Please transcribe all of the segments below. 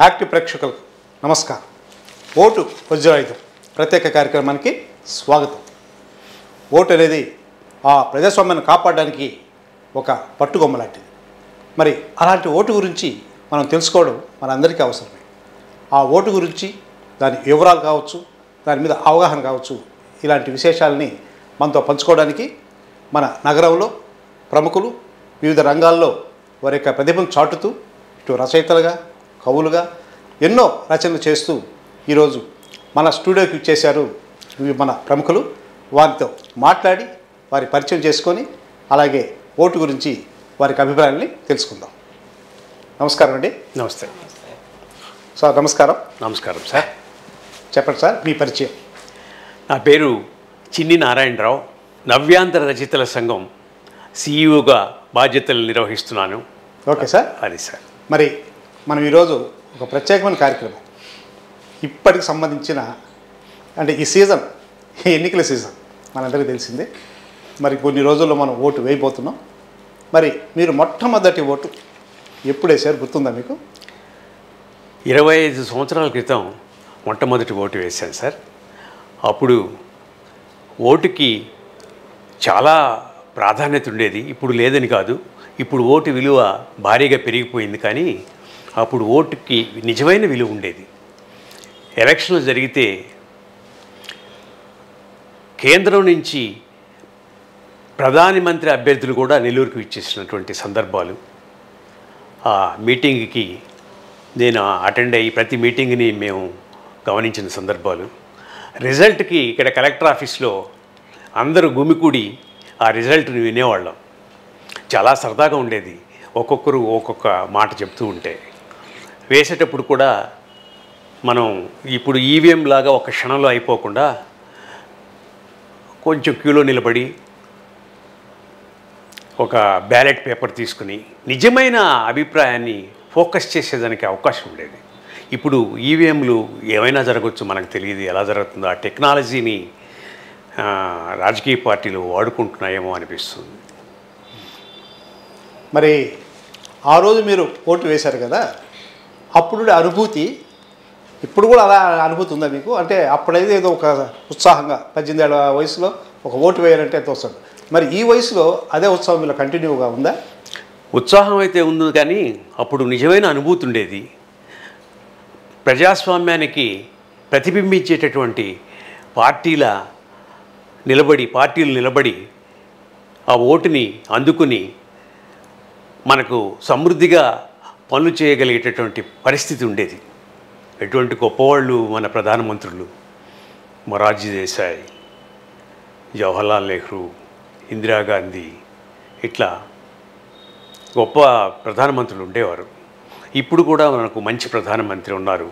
Active ప్రేక్షకులకు నమస్కారం. Vote వజ్రాయుధం ప్రత్యేక కార్యక్రమానికి స్వాగతం. ఓటు అనేది ఆ ప్రజాస్వామ్యాన్ని కాపాడడానికి ఒక పట్టుకొమ్మ లాంటిది. మరి అలాంటి ఓటు గురించి మనం తెలుసుకోవడం మనందరికీ అవసరమే. ఆ ఓటు గురించి దాని వివరాలు కావచ్చు దాని మీద అవగాహన కావచ్చు ఇలాంటి విశేషాలని మనతో పంచుకోవడానికి మన నగరంలో ప్రముఖులు వివిధ రంగాల్లో వారి యొక్క ప్రతిభను చాటుతూ ఇటు రచయితలుగా కవులుగా ఎన్నో రచనలు చేస్తూ ఈరోజు మన స్టూడియోకి ఇచ్చేశారు ఇవి మన ప్రముఖులు. వారితో మాట్లాడి వారి పరిచయం చేసుకొని అలాగే ఓటు గురించి వారికి అభిప్రాయాన్ని తెలుసుకుందాం. నమస్కారం అండి. నమస్తే. సార్ నమస్కారం. నమస్కారం సార్. చెప్పండి సార్ మీ పరిచయం. నా పేరు చిన్ని నారాయణరావు. నవ్యాంధ్ర రచయితల సంఘం సీఈఓగా బాధ్యతలు నిర్వహిస్తున్నాను. Okay sir. అది సార్. మరి మనం ఈరోజు ఒక ప్రత్యేకమైన కార్యక్రమం. ఇప్పటికి సంబంధించిన అంటే ఈ సీజన్ ఈ ఎన్నికల సీజన్ మనందరికీ తెలిసిందే. మరి కొన్ని రోజుల్లో మనం ఓటు వేయబోతున్నాం. మరి మీరు మొట్టమొదటి ఓటు ఎప్పుడు వేశారు గుర్తుందా మీకు? ఇరవై ఐదు సంవత్సరాల క్రితం మొట్టమొదటి ఓటు వేశాను సార్. అప్పుడు ఓటుకి చాలా ప్రాధాన్యత ఉండేది. ఇప్పుడు లేదని కాదు. ఇప్పుడు ఓటు విలువ భారీగా పెరిగిపోయింది కానీ అప్పుడు ఓటుకి నిజమైన విలువ ఉండేది. ఎలక్షన్లు జరిగితే కేంద్రం నుంచి ప్రధానమంత్రి అభ్యర్థులు కూడా నెల్లూరుకు ఇచ్చేసినటువంటి సందర్భాలు. ఆ మీటింగ్కి నేను అటెండ్ అయ్యి ప్రతి మీటింగ్ని మేము గమనించిన సందర్భాలు. రిజల్ట్కి ఇక్కడ కలెక్టర్ ఆఫీస్లో అందరూ గుమికూడి ఆ రిజల్ట్ని వినేవాళ్ళం. చాలా సరదాగా ఉండేది. ఒక్కొక్కరు ఒక్కొక్క మాట చెప్తూ ఉంటే. వేసేటప్పుడు కూడా మనం ఇప్పుడు ఈవీఎం లాగా ఒక క్షణంలో అయిపోకుండా కొంచెం క్యూలో నిలబడి ఒక బ్యాలెట్ పేపర్ తీసుకుని నిజమైన అభిప్రాయాన్ని ఫోకస్ చేసేదానికి అవకాశం ఉండేది. ఇప్పుడు ఈవీఎంలు ఏమైనా జరగవచ్చు మనకు తెలియదు ఎలా జరుగుతుందో ఆ టెక్నాలజీని రాజకీయ పార్టీలు వాడుకుంటున్నాయేమో అనిపిస్తుంది. మరి ఆ రోజు మీరు ఓటు వేశారు కదా? అప్పుడు అనుభూతి ఇప్పుడు కూడా అలా అనుభూతి ఉందా మీకు? అంటే అప్పుడైతే ఏదో ఒక ఉత్సాహంగా పద్దెనిమిది ఏళ్ళ వయసులో ఒక ఓటు వేయాలంటే ఎంతో వస్తుంది మరి ఈ వయసులో అదే ఉత్సాహం మీలో కంటిన్యూగా ఉందా? ఉత్సాహం అయితే ఉంది కానీ అప్పుడు నిజమైన అనుభూతి ఉండేది. ప్రజాస్వామ్యానికి ప్రతిబింబించేటటువంటి పార్టీల నిలబడి పార్టీలు నిలబడి ఆ ఓటుని అందుకుని మనకు సమృద్ధిగా పనులు చేయగలిగేటటువంటి పరిస్థితి ఉండేది. ఎటువంటి గొప్పవాళ్ళు మన ప్రధానమంత్రులు మొరార్జీ దేశాయ్ జవహర్లాల్ నెహ్రూ ఇందిరాగాంధీ ఇట్లా గొప్ప ప్రధానమంత్రులు ఉండేవారు. ఇప్పుడు కూడా మనకు మంచి ప్రధానమంత్రి ఉన్నారు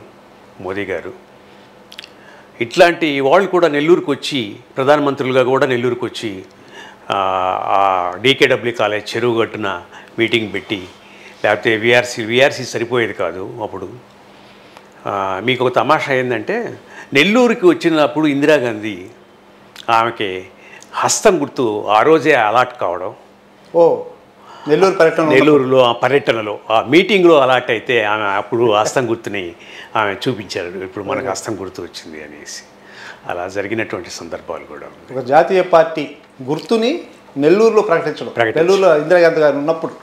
మోదీ గారు. ఇట్లాంటి వాళ్ళు కూడా నెల్లూరుకు వచ్చి ప్రధానమంత్రులుగా కూడా నెల్లూరుకు వచ్చి డీకేడబ్ల్యూ కాలేజ్ చెరువు గట్టున మీటింగ్ పెట్టి లేకపోతే విఆర్సీ విఆర్సీ సరిపోయేది కాదు అప్పుడు. మీకు ఒక తమాషా ఏంటంటే నెల్లూరుకి వచ్చినప్పుడు ఇందిరాగాంధీ ఆమెకి హస్తం గుర్తు ఆ రోజే అలాట్ కావడం. ఓ నెల్లూరు పర్యటన నెల్లూరులో ఆ పర్యటనలో ఆ మీటింగ్లో అలాట్ అయితే ఆమె అప్పుడు హస్తం గుర్తుని ఆమె చూపించారు. ఇప్పుడు మనకు హస్తం గుర్తు వచ్చింది అనేసి. అలా జరిగినటువంటి సందర్భాలు కూడా. ఒక జాతీయ పార్టీ గుర్తుని నెల్లూరులో ప్రకటించడం. నెల్లూరులో ఇందిరాగాంధీ గారు ఉన్నప్పుడు.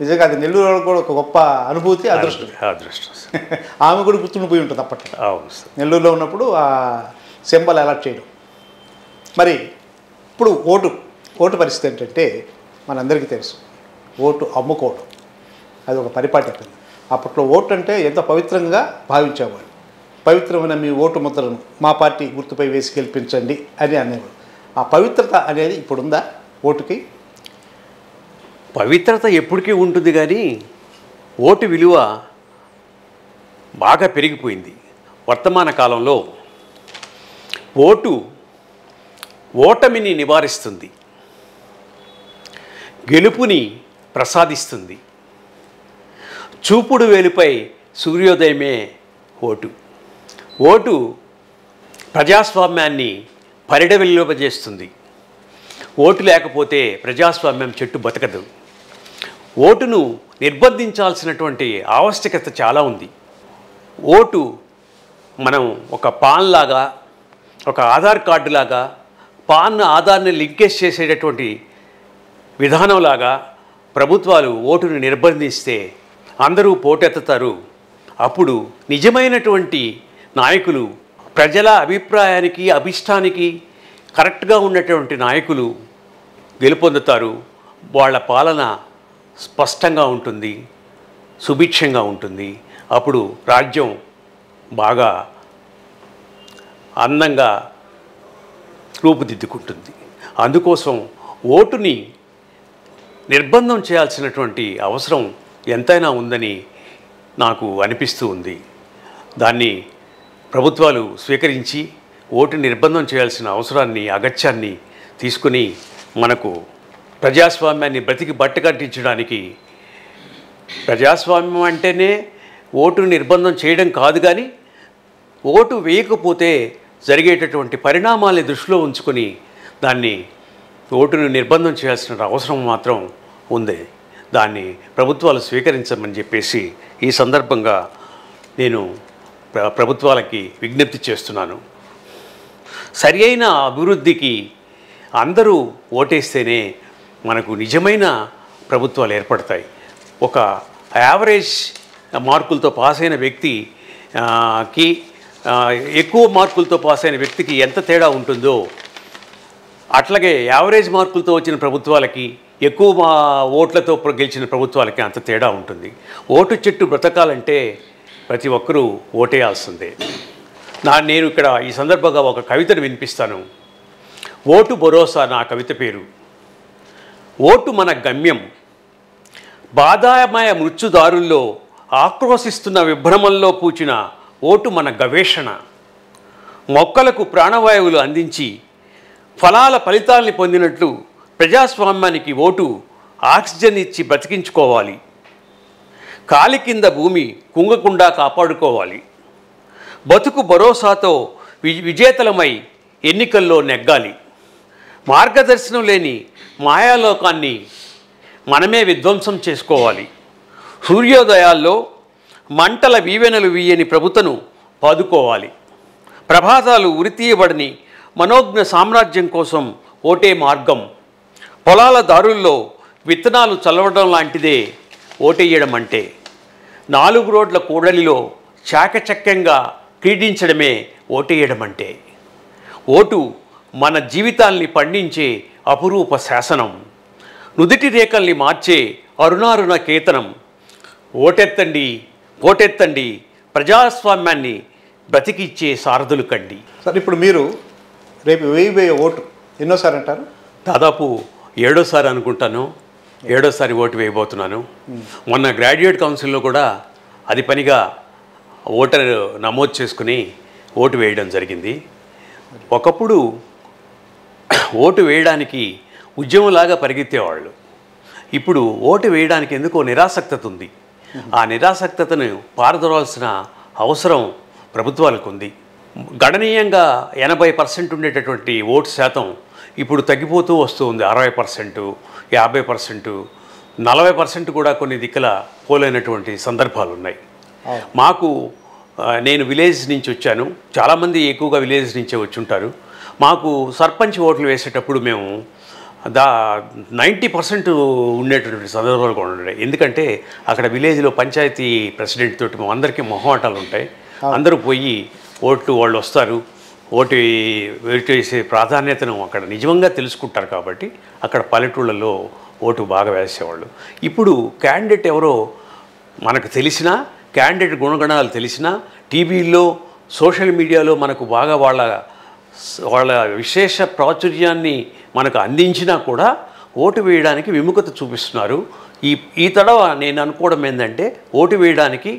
నిజంగా అది నెల్లూరులో కూడా ఒక గొప్ప అనుభూతి అదృష్టం. అదృష్టం. ఆమె కూడా గుర్తుండిపోయి ఉంటుంది అప్పట్లో. అవును సార్. నెల్లూరులో ఉన్నప్పుడు ఆ సింబల్ అలర్ట్ చేయడం. మరి ఇప్పుడు ఓటు ఓటు పరిస్థితి ఏంటంటే మనందరికీ తెలుసు. ఓటు అమ్ముకోవడం. అది ఒక పరిపాటి అయిపోయింది అప్పట్లో ఓటు అంటే ఎంత పవిత్రంగా భావించేవాళ్ళు. పవిత్రమైన మీ ఓటు ముద్రను మా పార్టీ గుర్తుపై వేసి గెలిపించండి అని అనేవాడు ఆ పవిత్రత అనేది ఇప్పుడు ఉందా ఓటుకి? పవిత్రత ఎప్పటికీ ఉంటుంది కానీ ఓటు విలువ బాగా పెరిగిపోయింది వర్తమాన కాలంలో. ఓటు ఓటమిని నివారిస్తుంది. గెలుపుని ప్రసాదిస్తుంది. చూపుడు వేలుపై సూర్యోదయమే ఓటు. ఓటు ప్రజాస్వామ్యాన్ని పరిడవిల్లింపజేస్తుంది ఓటు లేకపోతే ప్రజాస్వామ్యం చెట్టు బతకదు. ఓటును నిర్బంధించాల్సినటువంటి ఆవశ్యకత చాలా ఉంది. ఓటు మనం ఒక పాన్ లాగా ఒక ఆధార్ కార్డు లాగా పాన్ ఆధార్ని లింకేజ్ చేసేటటువంటి విధానంలాగా ప్రభుత్వాలు ఓటును నిర్బంధిస్తే అందరూ పోటెత్తుతారు. అప్పుడు నిజమైనటువంటి నాయకులు ప్రజల అభిప్రాయానికి అభిష్టానికి కరెక్ట్గా ఉన్నటువంటి నాయకులు గెలుపొందుతారు. వాళ్ళ పాలన స్పష్టంగా ఉంటుంది సుభిక్షంగా ఉంటుంది. అప్పుడు రాజ్యం బాగా అందంగా రూపుదిద్దుకుంటుంది. అందుకోసం ఓటుని నిర్బంధం చేయాల్సినటువంటి అవసరం ఎంతైనా ఉందని నాకు అనిపిస్తూ ఉంది. దాన్ని ప్రభుత్వాలు స్వీకరించి ఓటు నిర్బంధం చేయాల్సిన అవసరాన్ని అగత్యాన్ని తీసుకుని మనకు ప్రజాస్వామ్యాన్ని బ్రతికి బట్టకట్టించడానికి ప్రజాస్వామ్యం అంటేనే ఓటు నిర్బంధం చేయడం కాదు కానీ ఓటు వేయకపోతే జరిగేటటువంటి పరిణామాల్ని దృష్టిలో ఉంచుకొని దాన్ని ఓటును నిర్బంధం చేయాల్సిన అవసరం మాత్రం ఉంది. దాన్ని ప్రభుత్వాలు స్వీకరించమని చెప్పేసి ఈ సందర్భంగా నేను ప్రభుత్వాలకి విజ్ఞప్తి చేస్తున్నాను. సరి అయిన అభివృద్ధికి అందరూ ఓటేస్తేనే మనకు నిజమైన ప్రభుత్వాలు ఏర్పడతాయి. ఒక యావరేజ్ మార్కులతో పాస్ అయిన వ్యక్తి కి ఎక్కువ మార్కులతో పాస్ అయిన వ్యక్తికి ఎంత తేడా ఉంటుందో అట్లాగే యావరేజ్ మార్కులతో వచ్చిన ప్రభుత్వాలకి ఎక్కువ మా ఓట్లతో గెలిచిన ప్రభుత్వాలకి అంత తేడా ఉంటుంది. ఓటు చెట్టు బ్రతకాలంటే ప్రతి ఒక్కరూ ఓటేయాల్సిందే. నా నేను ఇక్కడ ఈ సందర్భంగా ఒక కవితను వినిపిస్తాను. ఓటు భరోసా నా కవిత పేరు. ఓటు మన గమ్యం. బాధామయ మృత్యుదారుల్లో ఆక్రోశిస్తున్న విభ్రమంలో పూచిన ఓటు మన గవేషణ. మొక్కలకు ప్రాణవాయువులు అందించి ఫలాల ఫలితాల్ని పొందినట్లు ప్రజాస్వామ్యానికి ఓటు ఆక్సిజన్ ఇచ్చి బ్రతికించుకోవాలి. కాలి కింద భూమి కుంగకుండా కాపాడుకోవాలి. బతుకు భరోసాతో వి- విజేతలమై ఎన్నికల్లో నెగ్గాలి. మార్గదర్శనం లేని మాయాలోకాన్ని మనమే విధ్వంసం చేసుకోవాలి. సూర్యోదయాల్లో మంటల వీవెనలు వీయని ప్రభుతను పాదుకోవాలి. ప్రభాతాలు ఉరితీయబడని మనోజ్ఞ సామ్రాజ్యం కోసం ఓటే మార్గం. పొలాల దారుల్లో విత్తనాలు చల్లవడం లాంటిదే ఓటేయడం అంటే నాలుగు రోడ్ల కూడలిలో చాకచక్యంగా క్రీడించడమే ఓటేయడం అంటే ఓటు మన జీవితాల్ని పండించే అపురూప శాసనం. నుదిటి రేఖల్ని మార్చే అరుణారుణ కేతనం. ఓటెత్తండి ఓటెత్తండి ప్రజాస్వామ్యాన్ని బ్రతికిచ్చే సారథులు కండి. సార్ ఇప్పుడు మీరు రేపు వేయి వేయ ఓటు ఎన్నోసారి అంటారు? దాదాపు ఏడోసారి అనుకుంటాను. ఏడోసారి ఓటు వేయబోతున్నాను. మొన్న గ్రాడ్యుయేట్ కౌన్సిల్లో కూడా అది పనిగా ఓటర్ నమోదు చేసుకుని ఓటు వేయడం జరిగింది. ఒకప్పుడు ఓటు వేయడానికి ఉద్యమంలాగా పరిగెత్తేవాళ్ళు. ఇప్పుడు ఓటు వేయడానికి ఎందుకో నిరాసక్తత ఉంది ఆ నిరాసక్తతను పారదోలాల్సిన అవసరం ప్రభుత్వాలకు ఉంది. గణనీయంగా ఎనభై పర్సెంట్ ఉండేటటువంటి ఓటు శాతం ఇప్పుడు తగ్గిపోతూ వస్తూ ఉంది. అరవై పర్సెంటు యాభై పర్సెంటు నలభై పర్సెంట్ కూడా కొన్ని దిక్కుల పోలైనటువంటి సందర్భాలు ఉన్నాయి. మాకు నేను విలేజ్ నుంచి వచ్చాను. చాలామంది ఎక్కువగా విలేజ్ నుంచే వచ్చి ఉంటారు మాకు సర్పంచ్ ఓట్లు వేసేటప్పుడు మేము దా నైంటీ పర్సెంట్ ఉండేటటువంటి సందర్భాలు కూడా ఉన్నాయి ఎందుకంటే అక్కడ విలేజ్లో పంచాయతీ ప్రెసిడెంట్ తోటి అందరికీ మొహమాటాలు ఉంటాయి. అందరూ పోయి ఓట్లు వాళ్ళు వస్తారు. ఓటు ఓటు వేసే ప్రాధాన్యతను అక్కడ నిజంగా తెలుసుకుంటారు కాబట్టి అక్కడ పల్లెటూళ్ళలో ఓటు బాగా వేసేవాళ్ళు. ఇప్పుడు క్యాండిడేట్ ఎవరో మనకు తెలిసినా క్యాండిడేట్ గుణగణాలు తెలిసినా టీవీల్లో సోషల్ మీడియాలో మనకు బాగా వాళ్ళ వాళ్ళ విశేష ప్రాచుర్యాన్ని మనకు అందించినా కూడా ఓటు వేయడానికి విముఖత చూపిస్తున్నారు. ఈ ఈ తడవ నేను అనుకోవడం ఏంటంటే ఓటు వేయడానికి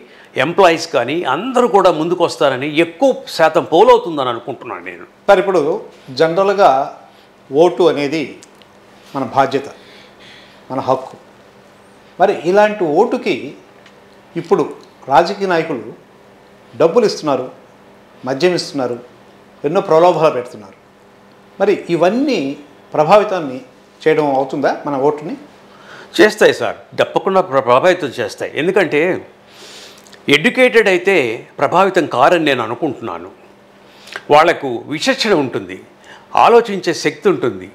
ఎంప్లాయీస్ కానీ అందరూ కూడా ముందుకు వస్తారని ఎక్కువ శాతం పోలవుతుందని అనుకుంటున్నాను నేను. సార్ ఇప్పుడు జనరల్గా ఓటు అనేది మన బాధ్యత మన హక్కు. మరి ఇలాంటి ఓటుకి ఇప్పుడు రాజకీయ నాయకులు డబ్బులు ఇస్తున్నారు మద్యం ఇస్తున్నారు ఎన్నో ప్రలోభాలు పెడుతున్నారు. మరి ఇవన్నీ ప్రభావితాన్ని చేయడం అవుతుందా మన ఓటుని? చేస్తాయి సార్. తప్పకుండా ప్రభావితం చేస్తాయి. ఎందుకంటే ఎడ్యుకేటెడ్ అయితే ప్రభావితం కారని నేను అనుకుంటున్నాను. వాళ్ళకు విచక్షణ ఉంటుంది ఆలోచించే శక్తి ఉంటుంది.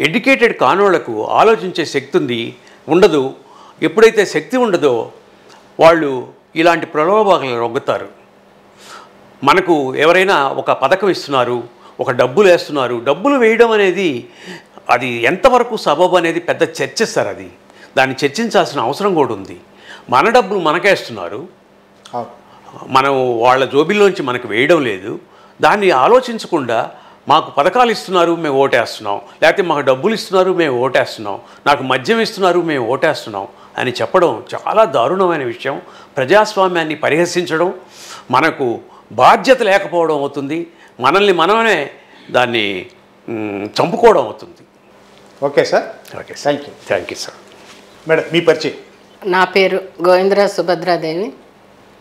ఎడ్యుకేటెడ్ కానోళ్ళకు ఆలోచించే శక్తి ఉంది ఉండదు. ఎప్పుడైతే శక్తి ఉండదో వాళ్ళు ఇలాంటి ప్రలోభాలను రొగ్గుతారు మనకు ఎవరైనా ఒక పథకం ఇస్తున్నారు ఒక డబ్బులు వేస్తున్నారు డబ్బులు వేయడం అనేది అది ఎంతవరకు సబబు అనేది పెద్ద చర్చ సార్ అది. దాన్ని చర్చించాల్సిన అవసరం కూడా ఉంది. మన డబ్బులు మనకేస్తున్నారు మనం వాళ్ళ జోబిల్లోంచి మనకు వేయడం లేదు. దాన్ని ఆలోచించకుండా మాకు పథకాలు ఇస్తున్నారు మేము ఓటేస్తున్నాం. లేకపోతే మాకు డబ్బులు ఇస్తున్నారు మేము ఓటేస్తున్నాం. నాకు మద్యం ఇస్తున్నారు మేము ఓటేస్తున్నాం అని చెప్పడం చాలా దారుణమైన విషయం. ప్రజాస్వామ్యాన్ని పరిహసించడం మనకు బాధ్యత లేకపోవడం అవుతుంది. మనల్ని మనమే దాన్ని చంపుకోవడం అవుతుంది. Okay sir. Okay thank you thank you sir madam మీ పరిచయం. నా పేరు గోవిందరాజ్ సుభద్రాదేవి.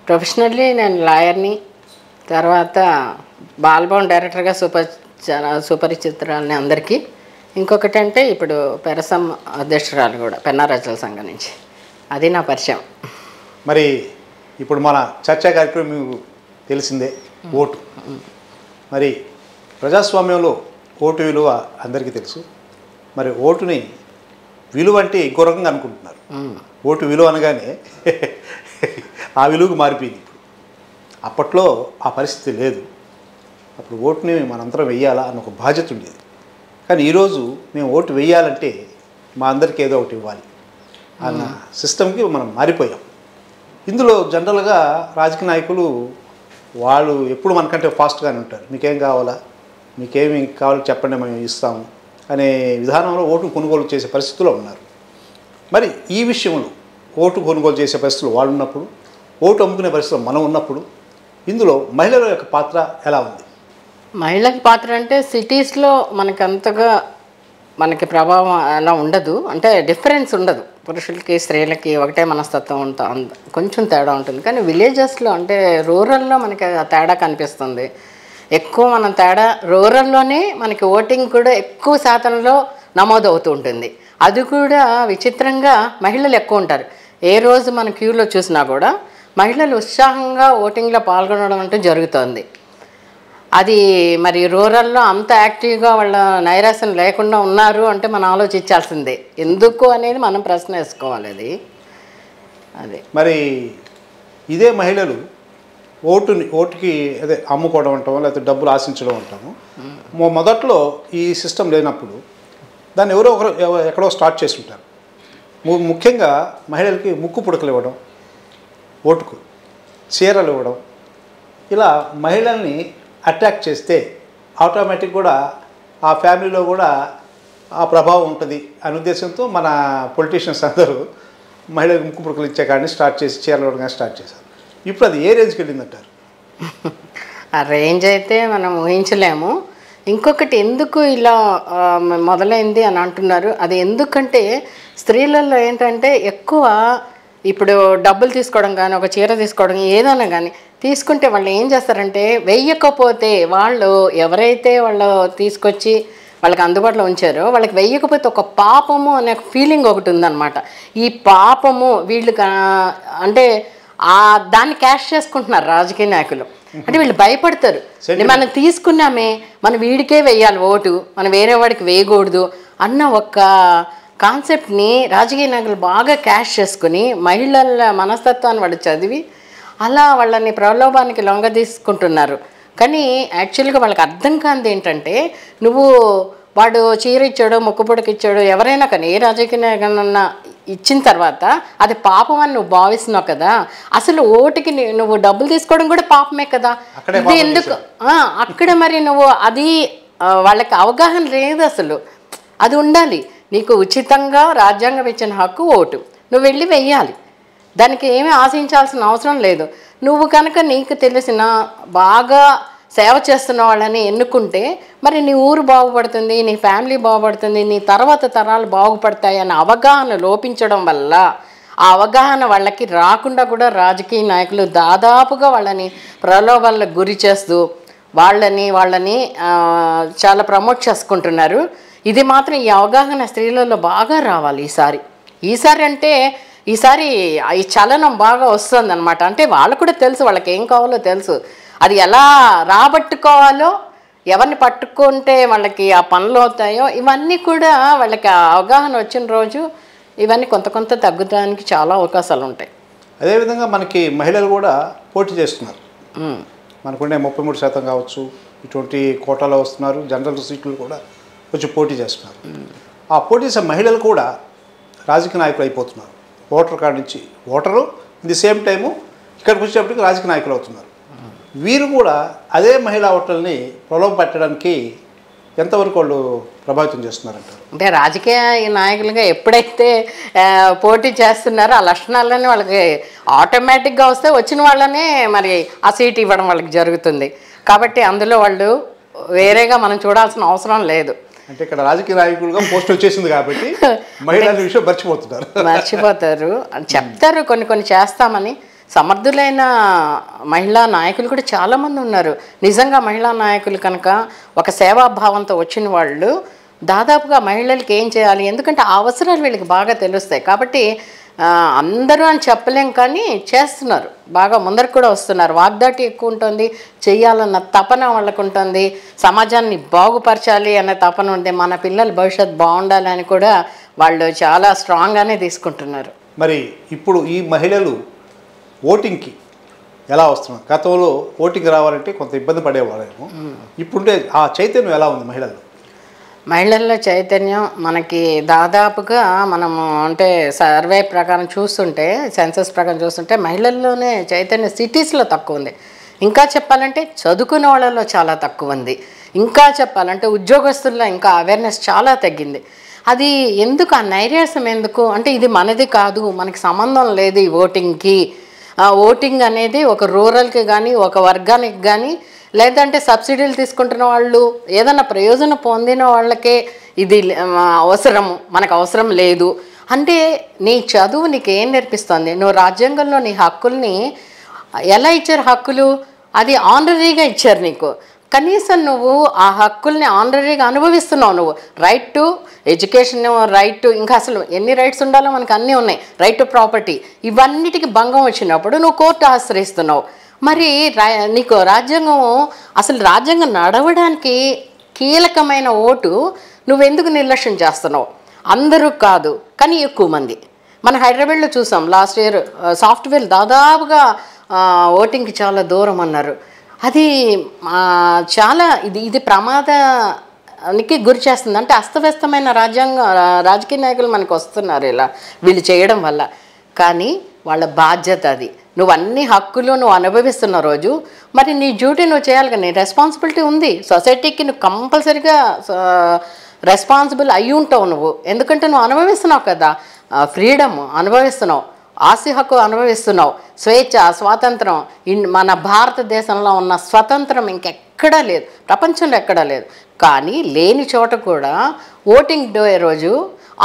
ప్రొఫెషనల్లీ నేను లాయర్ని. తర్వాత బాల్భవన్ డైరెక్టర్గా సుప సుపరిచితురాలని అందరికీ. ఇంకొకటి అంటే ఇప్పుడు పెరసం అధ్యక్షురాలు కూడా పెన్నారాజుల సంఘం నుంచి. అది నా పరిచయం. మరి ఇప్పుడు మన చర్చా కార్యక్రమం తెలిసిందే ఓటు. మరి ప్రజాస్వామ్యంలో ఓటు విలువ అందరికీ తెలుసు. మరి ఓటుని విలువ అంటే ఇంకో రకంగా అనుకుంటున్నారు. ఓటు విలువ అనగానే ఆ విలువకు మారిపోయింది ఇప్పుడు. అప్పట్లో ఆ పరిస్థితి లేదు. అప్పుడు ఓటుని మనందరం వెయ్యాలా అన్న ఒక బాధ్యత ఉండేది. కానీ ఈరోజు మేము ఓటు వెయ్యాలంటే మా అందరికీ ఏదో ఒకటి ఇవ్వాలి అన్న సిస్టమ్కి మనం మారిపోయాం. ఇందులో జనరల్గా రాజకీయ నాయకులు వాళ్ళు ఎప్పుడు మనకంటే ఫాస్ట్గానే ఉంటారు. మీకేం కావాలా? మీకేమి కావాలో చెప్పండి మేము ఇస్తాము అనే విధానంలో ఓటు కొనుగోలు చేసే పరిస్థితిలో ఉన్నారు. మరి ఈ విషయంలో ఓటు కొనుగోలు చేసే పరిస్థితులు వాళ్ళు ఉన్నప్పుడు ఓటు అమ్ముకునే పరిస్థితులు మనం ఉన్నప్పుడు ఇందులో మహిళల యొక్క పాత్ర ఎలా ఉంది? మహిళల పాత్ర అంటే సిటీస్లో మనకి అంతగా మనకి ప్రభావం అలా ఉండదు. అంటే డిఫరెన్స్ ఉండదు. పురుషులకి స్త్రీలకి ఒకటే మనస్తత్వం ఉంటా కొంచెం తేడా ఉంటుంది. కానీ విలేజెస్లో అంటే రూరల్లో మనకి ఆ తేడా కనిపిస్తుంది. ఎక్కువ మనం తేడా రూరల్లోనే మనకి ఓటింగ్ కూడా ఎక్కువ శాతంలో నమోదు అవుతూ ఉంటుంది అది కూడా విచిత్రంగా మహిళలు ఎక్కువ ఉంటారు. ఏ రోజు మన క్యూలో చూసినా కూడా మహిళలు ఉత్సాహంగా ఓటింగ్లో పాల్గొనడం అంటూ జరుగుతోంది. అది మరి రూరల్లో అంత యాక్టివ్గా వాళ్ళ నైరాశ్యం లేకుండా ఉన్నారు అంటే మనం ఆలోచించాల్సిందే. ఎందుకు అనేది మనం ప్రశ్న వేసుకోవాలి అది. అదే. మరి ఇదే మహిళలు ఓటుని ఓటుకి అదే అమ్ముకోవడం అంటాము లేకపోతే డబ్బులు ఆశించడం అంటాము. మొదట్లో ఈ సిస్టమ్ లేనప్పుడు దాన్ని ఎవరో ఒకరు ఎక్కడో స్టార్ట్ చేసి ఉంటారు. ముఖ్యంగా మహిళలకి ముక్కు పుడకలు ఇవ్వడం ఓటుకు చీరలు ఇవ్వడం ఇలా మహిళల్ని అట్రాక్ట్ చేస్తే ఆటోమేటిక్ కూడా ఆ ఫ్యామిలీలో కూడా ఆ ప్రభావం ఉంటుంది. అనే ఉద్దేశంతో మన పొలిటీషియన్స్ అందరూ మహిళలకు ముక్కు పుడకలు ఇచ్చే కానీ స్టార్ట్ చేసి చీరలు కానీ స్టార్ట్ చేశారు. ఇప్పుడు అది ఏ రేంజ్కి వెళ్ళిందంటారు? ఆ రేంజ్ అయితే మనం ఊహించలేము. ఇంకొకటి ఎందుకు ఇలా మొదలైంది అని అంటున్నారు. అది ఎందుకంటే స్త్రీలలో ఏంటంటే ఎక్కువ ఇప్పుడు డబ్బులు తీసుకోవడం కానీ ఒక చీర తీసుకోవడం ఏదైనా కానీ తీసుకుంటే వాళ్ళు ఏం చేస్తారంటే వెయ్యకపోతే వాళ్ళు ఎవరైతే వాళ్ళు తీసుకొచ్చి వాళ్ళకి అందుబాటులో ఉంచారో వాళ్ళకి వెయ్యకపోతే ఒక పాపము అనే ఫీలింగ్ ఒకటి ఉందన్నమాట. ఈ పాపము వీళ్ళు అంటే ఆ దాన్ని క్యాష్ చేసుకుంటున్నారు రాజకీయ నాయకులు. అంటే వీళ్ళు భయపడతారు. మనం తీసుకున్నామే మనం వీడికే వేయాలి ఓటు మనం వేరే వాడికి వేయకూడదు అన్న ఒక కాన్సెప్ట్ని రాజకీయ నాయకులు బాగా క్యాష్ చేసుకుని మహిళల మనస్తత్వాన్ని వాళ్ళు చదివి అలా వాళ్ళని ప్రలోభానికి లొంగ తీసుకుంటున్నారు కానీ యాక్చువల్గా వాళ్ళకి అర్థం కానిది ఏంటంటే నువ్వు వాడు చీర ఇచ్చాడు ముక్కుపొడికి ఇచ్చాడు ఎవరైనా కానీ ఏ రాజకీయ నాయకులన్నా ఇచ్చిన తర్వాత అది పాపం అని నువ్వు భావిస్తున్నావు కదా అసలు ఓటుకి నువ్వు డబ్బులు తీసుకోవడం కూడా పాపమే కదా. ఇది ఎందుకు? అక్కడ మరి నువ్వు అది వాళ్ళకి అవగాహన లేదు అసలు. అది ఉండాలి. నీకు ఉచితంగా రాజ్యాంగం ఇచ్చిన హక్కు ఓటు. నువ్వు వెళ్ళి వెయ్యాలి. దానికి ఏమీ ఆశించాల్సిన అవసరం లేదు. నువ్వు కనుక నీకు తెలిసిన బాగా సేవ చేస్తున్న వాళ్ళని ఎన్నుకుంటే మరి నీ ఊరు బాగుపడుతుంది నీ ఫ్యామిలీ బాగుపడుతుంది నీ తర్వాత తరాలు బాగుపడతాయి అనే అవగాహన లోపించడం వల్ల ఆ అవగాహన వాళ్ళకి రాకుండా కూడా రాజకీయ నాయకులు దాదాపుగా వాళ్ళని ప్రలోభాలకు గురి చేస్తూ వాళ్ళని వాళ్ళని చాలా ప్రమోట్ చేసుకుంటున్నారు. ఇది మాత్రం ఈ అవగాహన స్త్రీలలో బాగా రావాలి ఈసారి. ఈసారి అంటే ఈసారి ఈ చలనం బాగా వస్తుంది అనమాట అంటే వాళ్ళకు కూడా తెలుసు వాళ్ళకి ఏం కావాలో తెలుసు. అది ఎలా రాబట్టుకోవాలో ఎవరిని పట్టుకుంటే వాళ్ళకి ఆ పనులు అవుతాయో ఇవన్నీ కూడా వాళ్ళకి అవగాహన వచ్చిన రోజు ఇవన్నీ కొంత కొంత తగ్గడానికి చాలా అవకాశాలు ఉంటాయి. అదేవిధంగా మనకి మహిళలు కూడా పోటీ చేస్తున్నారు. మనకుండే ముప్పై మూడు శాతం కావచ్చు ఇటువంటి కోటాలో వస్తున్నారు జనరల్ సీట్లు కూడా వచ్చి పోటీ చేస్తున్నారు. ఆ పోటీ చేసే మహిళలు కూడా రాజకీయ నాయకులు అయిపోతున్నారు. ఓటర్ కార్డు నుంచి ఓటరు. ది సేమ్ టైము ఇక్కడికి వచ్చేటప్పటికి రాజకీయ నాయకులు అవుతున్నారు. వీరు కూడా అదే మహిళా ఓటర్ని ప్రలోభ పెట్టడానికి ఎంతవరకు వాళ్ళు ప్రభావితం చేస్తున్నారంటారు? అంటే రాజకీయ నాయకులుగా ఎప్పుడైతే పోటీ చేస్తున్నారో ఆ లక్షణాలన్నీ వాళ్ళకి ఆటోమేటిక్గా వస్తే వచ్చిన వాళ్ళనే మరి ఆ సీట్ ఇవ్వడం వాళ్ళకి జరుగుతుంది. కాబట్టి అందులో వాళ్ళు వేరేగా మనం చూడాల్సిన అవసరం లేదు. అంటే ఇక్కడ రాజకీయ నాయకులుగా పోస్ట్ వచ్చేసింది కాబట్టి మహిళల విషయం మర్చిపోతున్నారు. మర్చిపోతారు. అని చెప్తారు కొన్ని కొన్ని చేస్తామని. సమర్థులైన మహిళా నాయకులు కూడా చాలామంది ఉన్నారు. నిజంగా మహిళా నాయకులు కనుక ఒక సేవాభావంతో వచ్చిన వాళ్ళు దాదాపుగా మహిళలకి ఏం చేయాలి? ఎందుకంటే ఆ అవసరాలు వీళ్ళకి బాగా తెలుస్తాయి. కాబట్టి అందరూ అని చెప్పలేం కానీ చేస్తున్నారు. బాగా ముందరకు కూడా వస్తున్నారు. వాగ్దాటి ఎక్కువ ఉంటుంది. చెయ్యాలన్న తపన వాళ్ళకు ఉంటుంది. సమాజాన్ని బాగుపరచాలి అనే తపన ఉంది. మన పిల్లల భవిష్యత్ బాగుండాలి అని కూడా వాళ్ళు చాలా స్ట్రాంగ్గానే తీసుకుంటున్నారు. మరి ఇప్పుడు ఈ మహిళలు ఓటింగ్కి ఎలా వస్తున్నారు? గతంలో ఓటింగ్ రావాలంటే కొంత ఇబ్బంది పడేవాళ్ళేమో. ఇప్పుడుండే ఆ చైతన్యం ఎలా ఉంది మహిళల్లో? మహిళల్లో చైతన్యం మనకి దాదాపుగా మనము అంటే సర్వే ప్రకారం చూస్తుంటే సెన్సస్ ప్రకారం చూస్తుంటే మహిళల్లోనే చైతన్యం సిటీస్లో తక్కువ ఉంది. ఇంకా చెప్పాలంటే చదువుకునే వాళ్ళలో చాలా తక్కువ ఉంది. ఇంకా చెప్పాలంటే ఉద్యోగస్తుల్లో ఇంకా అవేర్నెస్ చాలా తగ్గింది. అది ఎందుకు ఆ నైరాశ్యం ఎందుకు? అంటే ఇది మనది కాదు మనకి సంబంధం లేదు ఈ ఓటింగ్కి. ఓటింగ్ అనేది ఒక రూరల్కి కానీ ఒక వర్గానికి కానీ లేదంటే సబ్సిడీలు తీసుకుంటున్న వాళ్ళు ఏదైనా ప్రయోజనం పొందిన వాళ్ళకే ఇది అవసరము మనకు అవసరం లేదు. అంటే నీ చదువు నీకు ఏం నేర్పిస్తుంది? నువ్వు రాజ్యాంగంలో నీ హక్కుల్ని ఎలా ఇచ్చారు హక్కులు? అది ఆనరీగా ఇచ్చారు నీకు. కనీసం నువ్వు ఆ హక్కుల్ని ఆనరీగా అనుభవిస్తున్నావు నువ్వు. Right to education right to ఇంకా అసలు ఎన్ని రైట్స్ ఉండాలో మనకు అన్నీ ఉన్నాయి. రైట్ టు ప్రాపర్టీ ఇవన్నిటికీ భంగం వచ్చినప్పుడు నువ్వు కోర్టు ఆశ్రయిస్తున్నావు. మరి రా నీకు రాజ్యాంగం అసలు రాజ్యాంగం నడవడానికి కీలకమైన ఓటు నువ్వెందుకు నిర్లక్ష్యం చేస్తున్నావు? అందరూ కాదు కానీ ఎక్కువ మంది. మన హైదరాబాద్లో చూసాం లాస్ట్ ఇయర్ సాఫ్ట్వేర్ దాదాపుగా ఓటింగ్కి చాలా దూరం అన్నారు. అది చాలా ఇది ఇది ప్రమాదానికి గురి చేస్తుంది. అంటే అస్తవ్యస్తమైన రాజ్యాంగ రాజకీయ నాయకులు మనకు వస్తున్నారు ఇలా వీళ్ళు చేయడం వల్ల. కానీ వాళ్ళ బాధ్యత అది. నువ్వు అన్ని హక్కులు నువ్వు అనుభవిస్తున్న రోజు మరి నీ డ్యూటీ నువ్వు చేయాలి కదా నీ రెస్పాన్సిబిలిటీ ఉంది. సొసైటీకి నువ్వు కంపల్సరీగా రెస్పాన్సిబుల్ అయి ఉంటావు నువ్వు. ఎందుకంటే నువ్వు అనుభవిస్తున్నావు కదా ఫ్రీడమ్ అనుభవిస్తున్నావు ఆస్తి హక్కు అనుభవిస్తున్నావు స్వేచ్ఛ స్వాతంత్రం ఇన్ మన భారతదేశంలో ఉన్న స్వతంత్రం ఇంకెక్కడా లేదు ప్రపంచంలో ఎక్కడా లేదు. కానీ లేని చోట కూడా ఓటింగ్ డే రోజు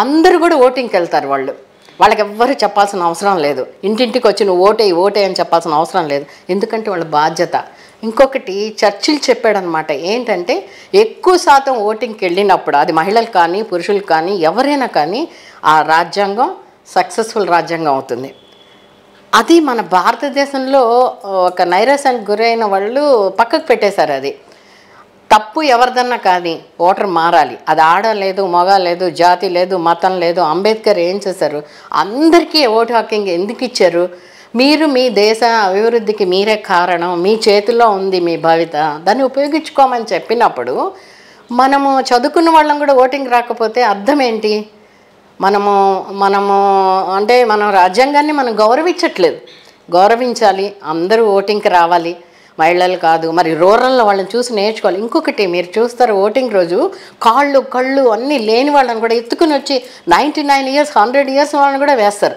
అందరూ కూడా ఓటింగ్కి వెళ్తారు వాళ్ళు. వాళ్ళకి ఎవ్వరు చెప్పాల్సిన అవసరం లేదు. ఇంటింటికి వచ్చి నువ్వు ఓటే ఓటే అని చెప్పాల్సిన అవసరం లేదు. ఎందుకంటే వాళ్ళ బాధ్యత. ఇంకొకటి చర్చిల్ చెప్పాడనమాట ఏంటంటే ఎక్కువ శాతం ఓటింగ్కి వెళ్ళినప్పుడు అది మహిళలు కానీ పురుషులు కానీ ఎవరైనా కానీ ఆ రాజ్యాంగం సక్సెస్ఫుల్ రాజ్యాంగం అవుతుంది. అది మన భారతదేశంలో ఒక నైరాశ్యానికి గురైన వాళ్ళు పక్కకు పెట్టేశారు అది. తప్పు ఎవరిదన్నా కానీ ఓటర్ మారాలి. అది ఆడ లేదు మగ లేదు జాతి లేదు మతం లేదు అంబేద్కర్ ఏం చేశారు? అందరికీ ఓటు హాకింగ్ ఎందుకు ఇచ్చారు? మీరు మీ దేశ అభివృద్ధికి మీరే కారణం మీ చేతిలో ఉంది మీ భవిత దాన్ని ఉపయోగించుకోమని చెప్పినప్పుడు మనము చదువుకున్న వాళ్ళం కూడా ఓటింగ్ రాకపోతే అర్థం ఏంటి? మనము మనము అంటే మనం రాజ్యాంగాన్ని మనం గౌరవించట్లేదు. గౌరవించాలి అందరూ ఓటింగ్కి రావాలి. మహిళలు కాదు మరి రూరల్లో వాళ్ళని చూసి నేర్చుకోవాలి. ఇంకొకటి మీరు చూస్తారు ఓటింగ్ రోజు కాళ్ళు కళ్ళు అన్నీ లేని వాళ్ళని కూడా ఎత్తుకుని వచ్చి ninety nine years hundred years వాళ్ళని కూడా వేస్తారు.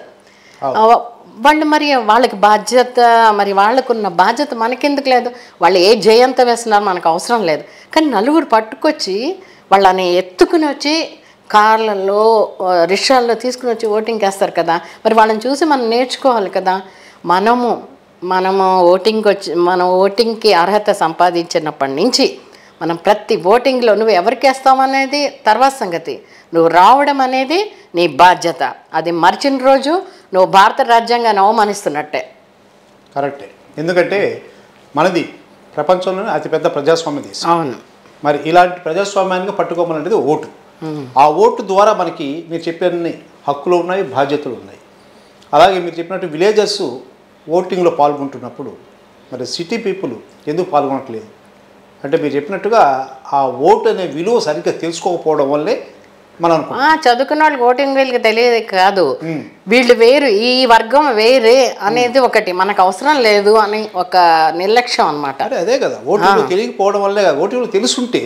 వాళ్ళు మరి వాళ్ళకి బాధ్యత మరి వాళ్ళకున్న బాధ్యత మనకెందుకు లేదు? వాళ్ళు ఏ జయంత వేస్తున్నారు మనకు అవసరం లేదు. కానీ నలుగురు పట్టుకొచ్చి వాళ్ళని ఎత్తుకుని వచ్చి కార్లలో రిక్షాల్లో తీసుకుని వచ్చి ఓటింగ్ వేస్తారు కదా. మరి వాళ్ళని చూసి మనం నేర్చుకోవాలి కదా. మనము మనము ఓటింగ్కి వచ్చి మనం ఓటింగ్కి అర్హత సంపాదించినప్పటి నుంచి మనం ప్రతి ఓటింగ్లో నువ్వు ఎవరికి వేస్తావనేది తర్వాత సంగతి. నువ్వు రావడం అనేది నీ బాధ్యత. అది మర్చిన రోజు నువ్వు భారత రాజ్యాంగాన్ని అవమానిస్తున్నట్టే. కరెక్టే. ఎందుకంటే మనది ప్రపంచంలోనే అతిపెద్ద ప్రజాస్వామ్య దేశం. అవును. మరి ఇలాంటి ప్రజాస్వామ్యానికి పట్టుకోమనేది ఓటు. ఆ ఓటు ద్వారా మనకి మీరు చెప్పిన హక్కులు ఉన్నాయి బాధ్యతలు ఉన్నాయి. అలాగే మీరు చెప్పినట్టు విలేజెస్ ఓటింగ్లో పాల్గొంటున్నప్పుడు మరి సిటీ పీపుల్ ఎందుకు పాల్గొనట్లేదు? అంటే మీరు చెప్పినట్టుగా ఆ ఓటు అనే విలువ సరిగ్గా తెలుసుకోకపోవడం వల్లే మనం చదువుకున్న వాళ్ళకి ఓటింగ్ వీళ్ళకి తెలియదు కాదు. వీళ్ళు వేరు ఈ వర్గం వేరే అనేది ఒకటి. మనకు అవసరం లేదు అని ఒక నిర్లక్ష్యం అన్నమాట. అరే అదే కదా. ఓటు విలువ తెలియకపోవడం వల్లే కదా. ఓటు విలువ తెలుసుంటే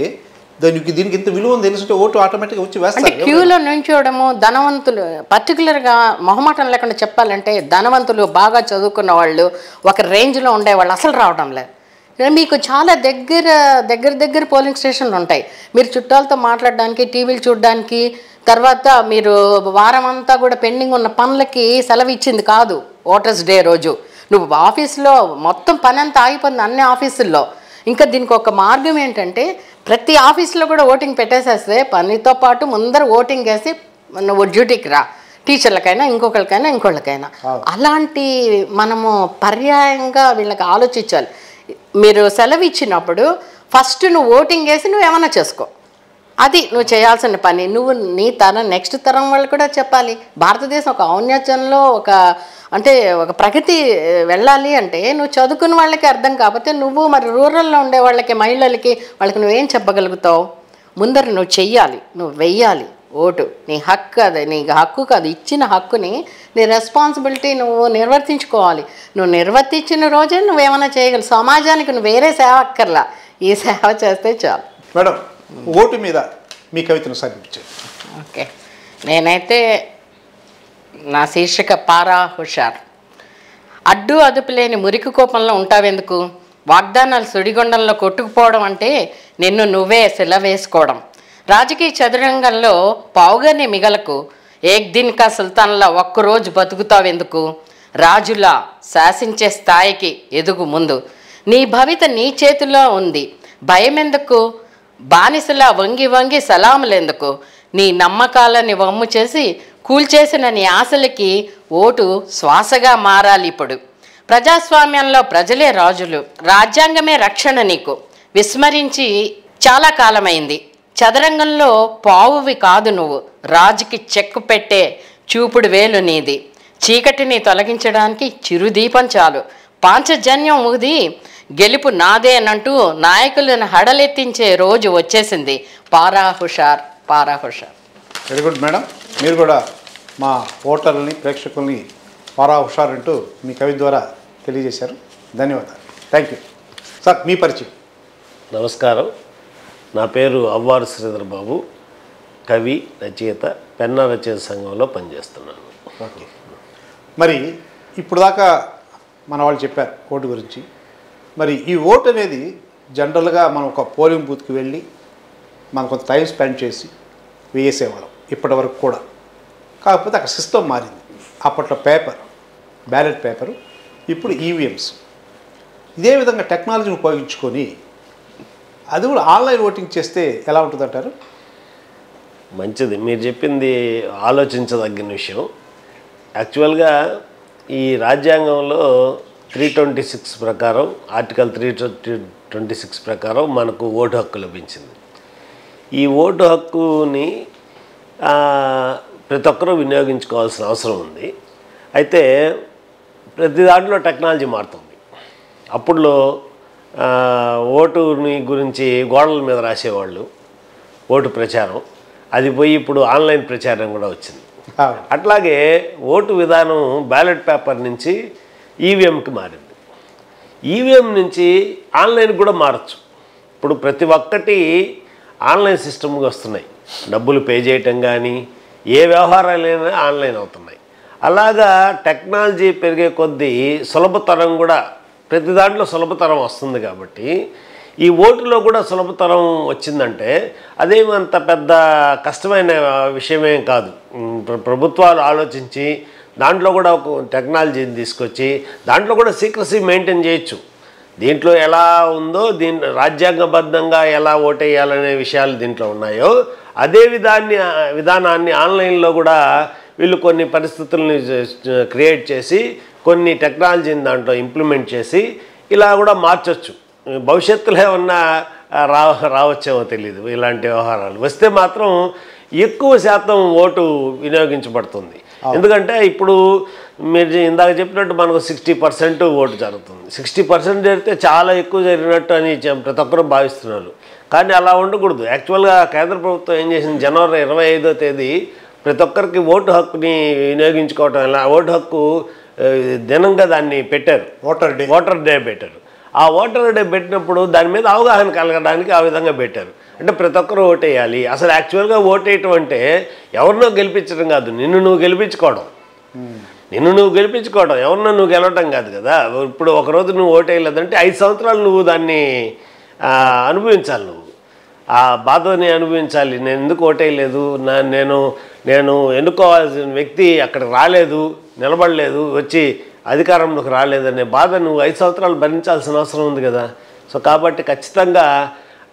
దానికి దీనికి ఇంత విలువ ఉంది తెలుసుంటే ఓటు ఆటోమేటిక్గా వచ్చి వేస్తారు. క్యూలో నుంచోవడము ధనవంతులు పర్టికులర్గా మొహమాటం లేకుండా చెప్పాలంటే ధనవంతులు బాగా చదువుకున్న వాళ్ళు ఒక రేంజ్లో ఉండేవాళ్ళు అసలు రావడం లేదు. మీకు చాలా దగ్గర దగ్గర దగ్గర పోలింగ్ స్టేషన్లు ఉంటాయి. మీరు చుట్టాలతో మాట్లాడడానికి టీవీలు చూడడానికి తర్వాత మీరు వారం అంతా కూడా పెండింగ్ ఉన్న పనులకి సెలవు ఇచ్చింది కాదు ఓటర్స్ డే రోజు. నువ్వు ఆఫీస్లో మొత్తం పని అంతా ఆగిపోయింది అన్ని ఆఫీసుల్లో. ఇంకా దీనికి ఒక మార్గం ఏంటంటే ప్రతి ఆఫీస్లో కూడా ఓటింగ్ పెట్టేసేస్తే పనితో పాటు ముందర ఓటింగ్ వేసి నువ్వు డ్యూటీకి రా. టీచర్లకైనా ఇంకొకరికైనా ఇంకొకరికైనా అలాంటి మనము పర్యాయంగా వీళ్ళకి ఆలోచించాలి. మీరు సెలవు ఇచ్చినప్పుడు ఫస్ట్ నువ్వు ఓటింగ్ వేసి నువ్వు ఏమైనా చేసుకో. అది నువ్వు చేయాల్సిన పని. నువ్వు నీ తరం నెక్స్ట్ తరం వాళ్ళు కూడా చెప్పాలి. భారతదేశం ఒక ఔన్నత్యంలో ఒక అంటే ఒక ప్రగతి వెళ్ళాలి అంటే నువ్వు చదువుకున్న వాళ్ళకి అర్థం కాకపోతే నువ్వు మరి రూరల్లో ఉండే వాళ్ళకి మహిళలకి వాళ్ళకి నువ్వేం చెప్పగలుగుతావు? ముందర నువ్వు చెయ్యాలి. నువ్వు వెయ్యాలి ఓటు. నీ హక్కు అది నీ హక్కు కాదు. ఇచ్చిన హక్కుని నీ రెస్పాన్సిబిలిటీ నువ్వు నిర్వర్తించుకోవాలి. నువ్వు నిర్వర్తించిన రోజే నువ్వేమైనా చేయగలవు. సమాజానికి నువ్వు వేరే సేవ అక్కర్లా. ఈ సేవ చేస్తే చాలు. మేడం ఓటు మీద మీ కవితను సమర్పించండి ఓకే. నేనైతే నా శీర్షిక పారా హుషార్. అడ్డు అదుపు లేని మురికి కోపంలో ఉంటావెందుకు? వాగ్దానాలు సుడిగుండంలో కొట్టుకుపోవడం అంటే నిన్ను నువ్వే సెలవేసుకోవడం. రాజకీయ చదురంగంలో పావుగానే మిగలకు. ఏక్ దిన్ కా సుల్తాన్లా ఒక్కరోజు బతుకుతావెందుకు? రాజులా శాసించే స్థాయికి ఎదుగు ముందు. నీ భవిత నీ చేతిలో ఉంది. భయమెందుకు? బానిసలా వంగి వంగి సలాములెందుకు? నీ నమ్మకాలని వమ్ము చేసి కూల్చేసిన నీ ఆశలకి ఓటు శ్వాసగా మారాలి ఇప్పుడు. ప్రజాస్వామ్యంలో ప్రజలే రాజులు రాజ్యాంగమే రక్షణ నీకు. విస్మరించి చాలా కాలమైంది. చదరంగంలో పావువి కాదు నువ్వు. రాజుకి చెక్కు పెట్టే చూపుడు వేలు నీది. చీకటిని తొలగించడానికి చిరుదీపం చాలు. పాంచజన్యం ఊది గెలుపు నాదేనంటూ నాయకులను హడలెత్తించే రోజు వచ్చేసింది. పారా హుషార్ పారా హుషార్ వెరీ గుడ్ మేడం మీరు కూడా మా ఓటర్లని ప్రేక్షకుల్ని పారా హుషార్ అంటూ మీ కవి ద్వారా తెలియజేశారు. ధన్యవాదాలు. థ్యాంక్ యూ సార్ మీ పరిచయం. నమస్కారం. నా పేరు అవ్వారు శ్రీధర్ బాబు కవి రచయిత పెన్న రచయిత సంఘంలో పనిచేస్తున్నాను. ఓకే మరి ఇప్పుడు దాకా మన వాళ్ళు చెప్పారు ఓటు గురించి. మరి ఈ ఓటు అనేది జనరల్గా మనం ఒక పోలింగ్ బూత్కి వెళ్ళి మనం కొంత టైం స్పెండ్ చేసి వేసేవాళ్ళం ఇప్పటి వరకు కూడా. కాకపోతే అక్కడ సిస్టమ్ మారింది. అప్పట్లో పేపర్ బ్యాలెట్ పేపరు ఇప్పుడు ఈవీఎంస్ ఇదే విధంగా టెక్నాలజీని ఉపయోగించుకొని అది కూడా ఆన్లైన్ ఓటింగ్ చేస్తే ఎలా ఉంటుందంటారు? మంచిది. మీరు చెప్పింది ఆలోచించదగిన విషయం. యాక్చువల్గా ఈ రాజ్యాంగంలో త్రీ ట్వంటీ సిక్స్ ప్రకారం ఆర్టికల్ త్రీ ట్వంటీ సిక్స్ ప్రకారం మనకు ఓటు హక్కు లభించింది. ఈ ఓటు హక్కుని ప్రతి ఒక్కరూ వినియోగించుకోవాల్సిన అవసరం ఉంది. అయితే ప్రతి దాంట్లో టెక్నాలజీ మారుతుంది. అప్పుడులో ఓటుని గురించి గోడల మీద రాసేవాళ్ళు ఓటు ప్రచారం. అది పోయి ఇప్పుడు ఆన్లైన్ ప్రచారం కూడా వచ్చింది. అట్లాగే ఓటు విధానం బ్యాలెట్ పేపర్ నుంచి ఈవీఎంకి మారింది. ఈవీఎం నుంచి ఆన్లైన్ కూడా మారచ్చు. ఇప్పుడు ప్రతి ఒక్కటి ఆన్లైన్ సిస్టమ్గా వస్తున్నాయి. డబ్బులు పే చేయటం కానీ ఏ వ్యవహారాలైనా ఆన్లైన్ అవుతున్నాయి. అలాగా టెక్నాలజీ పెరిగే కొద్దీ సులభతరం కూడా ప్రతి దాంట్లో సులభతరం వస్తుంది కాబట్టి ఈ ఓటులో కూడా సులభతరం వచ్చిందంటే అదేమంత అంత పెద్ద కష్టమైన విషయమేం కాదు. ప్రభుత్వాలు ఆలోచించి దాంట్లో కూడా ఒక టెక్నాలజీని తీసుకొచ్చి దాంట్లో కూడా సీక్రసీ మెయింటైన్ చేయొచ్చు. దీంట్లో ఎలా ఉందో దీని రాజ్యాంగబద్ధంగా ఎలా ఓటేయాలనే విషయాలు దీంట్లో ఉన్నాయో అదే విధాన్ని విధానాన్ని ఆన్లైన్లో కూడా వీళ్ళు కొన్ని పరిస్థితుల్ని క్రియేట్ చేసి కొన్ని టెక్నాలజీని దాంట్లో ఇంప్లిమెంట్ చేసి ఇలా కూడా మార్చొచ్చు. భవిష్యత్తులో ఏమన్నా రా రావచ్చేమో తెలియదు ఇలాంటి వ్యవహారాలు. వస్తే మాత్రం ఎక్కువ శాతం ఓటు వినియోగించబడుతుంది. ఎందుకంటే ఇప్పుడు మీరు ఇందాక చెప్పినట్టు మనకు సిక్స్టీ పర్సెంట్ ఓటు జరుగుతుంది. సిక్స్టీ పర్సెంట్ జరిగితే చాలా ఎక్కువ జరిగినట్టు అని ప్రతి ఒక్కరూ భావిస్తున్నారు. కానీ అలా ఉండకూడదు. యాక్చువల్గా కేంద్ర ప్రభుత్వం ఏం చేసింది? జనవరి ఇరవై ఐదో తేదీ ప్రతి ఒక్కరికి ఓటు హక్కుని వినియోగించుకోవటం ఎలా? ఓటు హక్కు దినంగా దాన్ని పెట్టారు. Voter day. ఓటర్ డే పెట్టారు. ఆ ఓటర్ డే పెట్టినప్పుడు దాని మీద అవగాహన కలగడానికి ఆ విధంగా పెట్టారు. అంటే ప్రతి ఒక్కరు ఓటేయాలి అసలు యాక్చువల్గా ఓటేయటం అంటే ఎవరినో గెలిపించడం కాదు. నిన్ను నువ్వు గెలిపించుకోవడం. నిన్ను నువ్వు గెలిపించుకోవడం. ఎవరినో నువ్వు గెలవటం కాదు కదా. ఇప్పుడు ఒక రోజు నువ్వు ఓటేయలేదంటే ఐదు సంవత్సరాలు నువ్వు దాన్ని అనుభవించాలి నువ్వు. ఆ బాధని అనుభవించాలి. నేను ఎందుకు ఓటేయలేదు నా నేను నేను ఎన్నుకోవాల్సిన వ్యక్తి అక్కడ రాలేదు నిలబడలేదు వచ్చి అధికారంలోకి రాలేదనే బాధ నువ్వు ఐదు సంవత్సరాలు భరించాల్సిన అవసరం ఉంది కదా. సో కాబట్టి ఖచ్చితంగా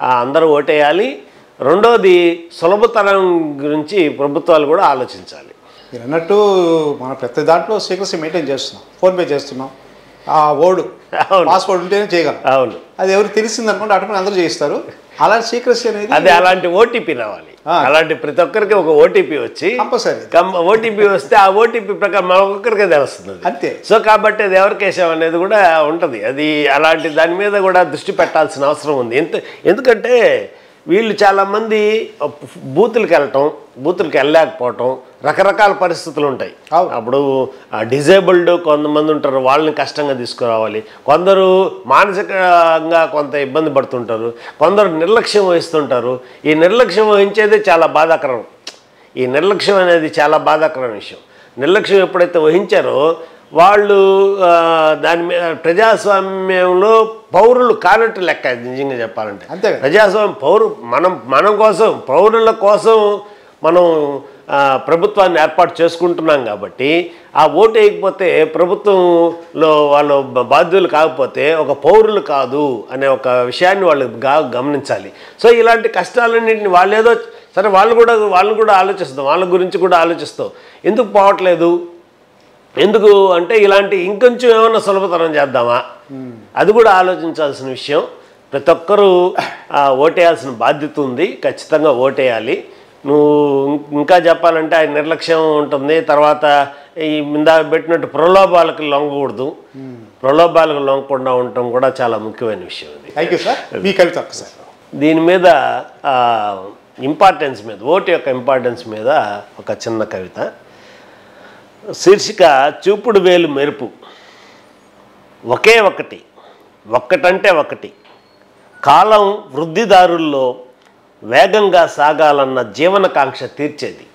అందరూ ఓటేయాలి. రెండోది సులభతరం గురించి ప్రభుత్వాలు కూడా ఆలోచించాలి. మీరు అన్నట్టు మన ప్రతి దాంట్లో సీక్రసీ మెయింటైన్ చేస్తున్నాం. ఫోన్పే చేస్తున్నాం. ఓడు. పాస్వర్డ్ ఉంటేనే చేయగలం. అవును. అది ఎవరికి తెలిసింది అనుకుంటే అటుకుని అందరూ చేయిస్తారు. అలాంటి సీక్రసీ అనేది అదే అలాంటి ఓటీపీ రావాలి. అలాంటి ప్రతి ఒక్కరికి ఒక ఓటీపీ వచ్చి కంపల్సరీ. ఓటీపీ వస్తే ఆ ఓటీపీ ప్రకారం మన ఒక్కొక్కరికే తెలుస్తుంది. అంతే. సో కాబట్టి అది ఎవరికి వేసాం అనేది కూడా ఉంటుంది. అది అలాంటి దాని మీద కూడా దృష్టి పెట్టాల్సిన అవసరం ఉంది. ఎంత ఎందుకంటే వీళ్ళు చాలామంది బూతులకు వెళ్ళటం బూతులకు వెళ్ళలేకపోవటం రకరకాల పరిస్థితులు ఉంటాయి. అప్పుడు డిజేబుల్డ్ కొంతమంది ఉంటారు వాళ్ళని కష్టంగా తీసుకురావాలి. కొందరు మానసికంగా కొంత ఇబ్బంది పడుతుంటారు. కొందరు నిర్లక్ష్యం వహిస్తుంటారు. ఈ నిర్లక్ష్యం వహించేదే చాలా బాధాకరం. ఈ నిర్లక్ష్యం అనేది చాలా బాధాకరం విషయం. నిర్లక్ష్యం ఎప్పుడైతే వహించారో వాళ్ళు దాని మీద ప్రజాస్వామ్యంలో పౌరులు కానట్టు లెక్క నిజంగా చెప్పాలంటే. అంతే. ప్రజాస్వామ్యం పౌరు మనం మనం కోసం పౌరుల కోసం మనం ప్రభుత్వాన్ని ఏర్పాటు చేసుకుంటున్నాం కాబట్టి ఆ ఓటు వేయకపోతే ప్రభుత్వంలో వాళ్ళు బాధ్యులు కాకపోతే ఒక పౌరులు కాదు అనే ఒక విషయాన్ని వాళ్ళు గమనించాలి. సో ఇలాంటి కష్టాలన్నింటిని వాళ్ళు ఏదో సరే వాళ్ళు కూడా వాళ్ళు కూడా ఆలోచిస్తాం వాళ్ళ గురించి కూడా ఆలోచిస్తాం. ఎందుకు పోవట్లేదు? ఎందుకు అంటే ఇలాంటి ఇంకొంచెం ఏమైనా సులభతరం చేద్దామా? అది కూడా ఆలోచించాల్సిన విషయం. ప్రతి ఒక్కరూ ఆ, ఓటేయాల్సిన బాధ్యత ఉంది. ఖచ్చితంగా ఓటేయాలి. నువ్వు ఇంకా చెప్పాలంటే ఆయన నిర్లక్ష్యం ఉంటుంది. తర్వాత ఈ ఇందా పెట్టినట్టు ప్రలోభాలకు లొంగకూడదు. ప్రలోభాలకు లొంగకుండా ఉండటం కూడా చాలా ముఖ్యమైన విషయం ఇది. థ్యాంక్ యూ సార్ మీ కవిత ఒక్కసారి దీని మీద ఇంపార్టెన్స్ మీద ఓటు యొక్క ఇంపార్టెన్స్ మీద ఒక చిన్న కవిత. శీర్షిక చూపుడు వేలు మెరుపు. ఒకే ఒకటి ఒక్కటంటే ఒకటి. కాలం వృద్ధిదారుల్లో వేగంగా సాగాలన్న జీవనకాంక్ష తీర్చేది.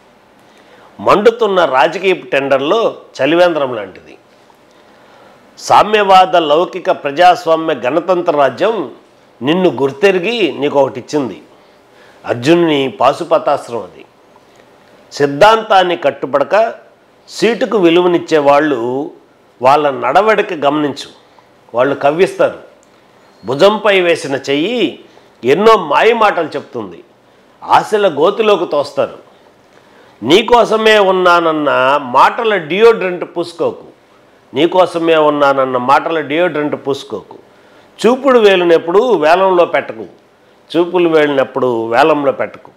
మండుతున్న రాజకీయ టెండర్లో చలివేంద్రం లాంటిది. సామ్యవాద లౌకిక ప్రజాస్వామ్య గణతంత్ర రాజ్యం నిన్ను గుర్తెరిగి నీకు ఒకటి ఇచ్చింది అర్జునుని పాశుపతాస్త్రం అది సిద్ధాంతాన్ని కట్టుబడక సీటుకు విలువనిచ్చే వాళ్ళు వాళ్ళ నడవడిక గమనించు. వాళ్ళు కవ్విస్తారు. భుజంపై వేసిన చెయ్యి ఎన్నో మాయమాటలు చెప్తుంది. ఆశల గోతిలోకి తోస్తారు. నీకోసమే ఉన్నానన్న మాటల డియోడ్రెంట్ పూసుకోకు. నీకోసమే ఉన్నానన్న మాటల డియోడ్రెంట్ పూసుకోకు. చూపుడు వేలినప్పుడు వేలంలో పెట్టకు. చూపులు వేలినప్పుడు వేలంలో పెట్టకు.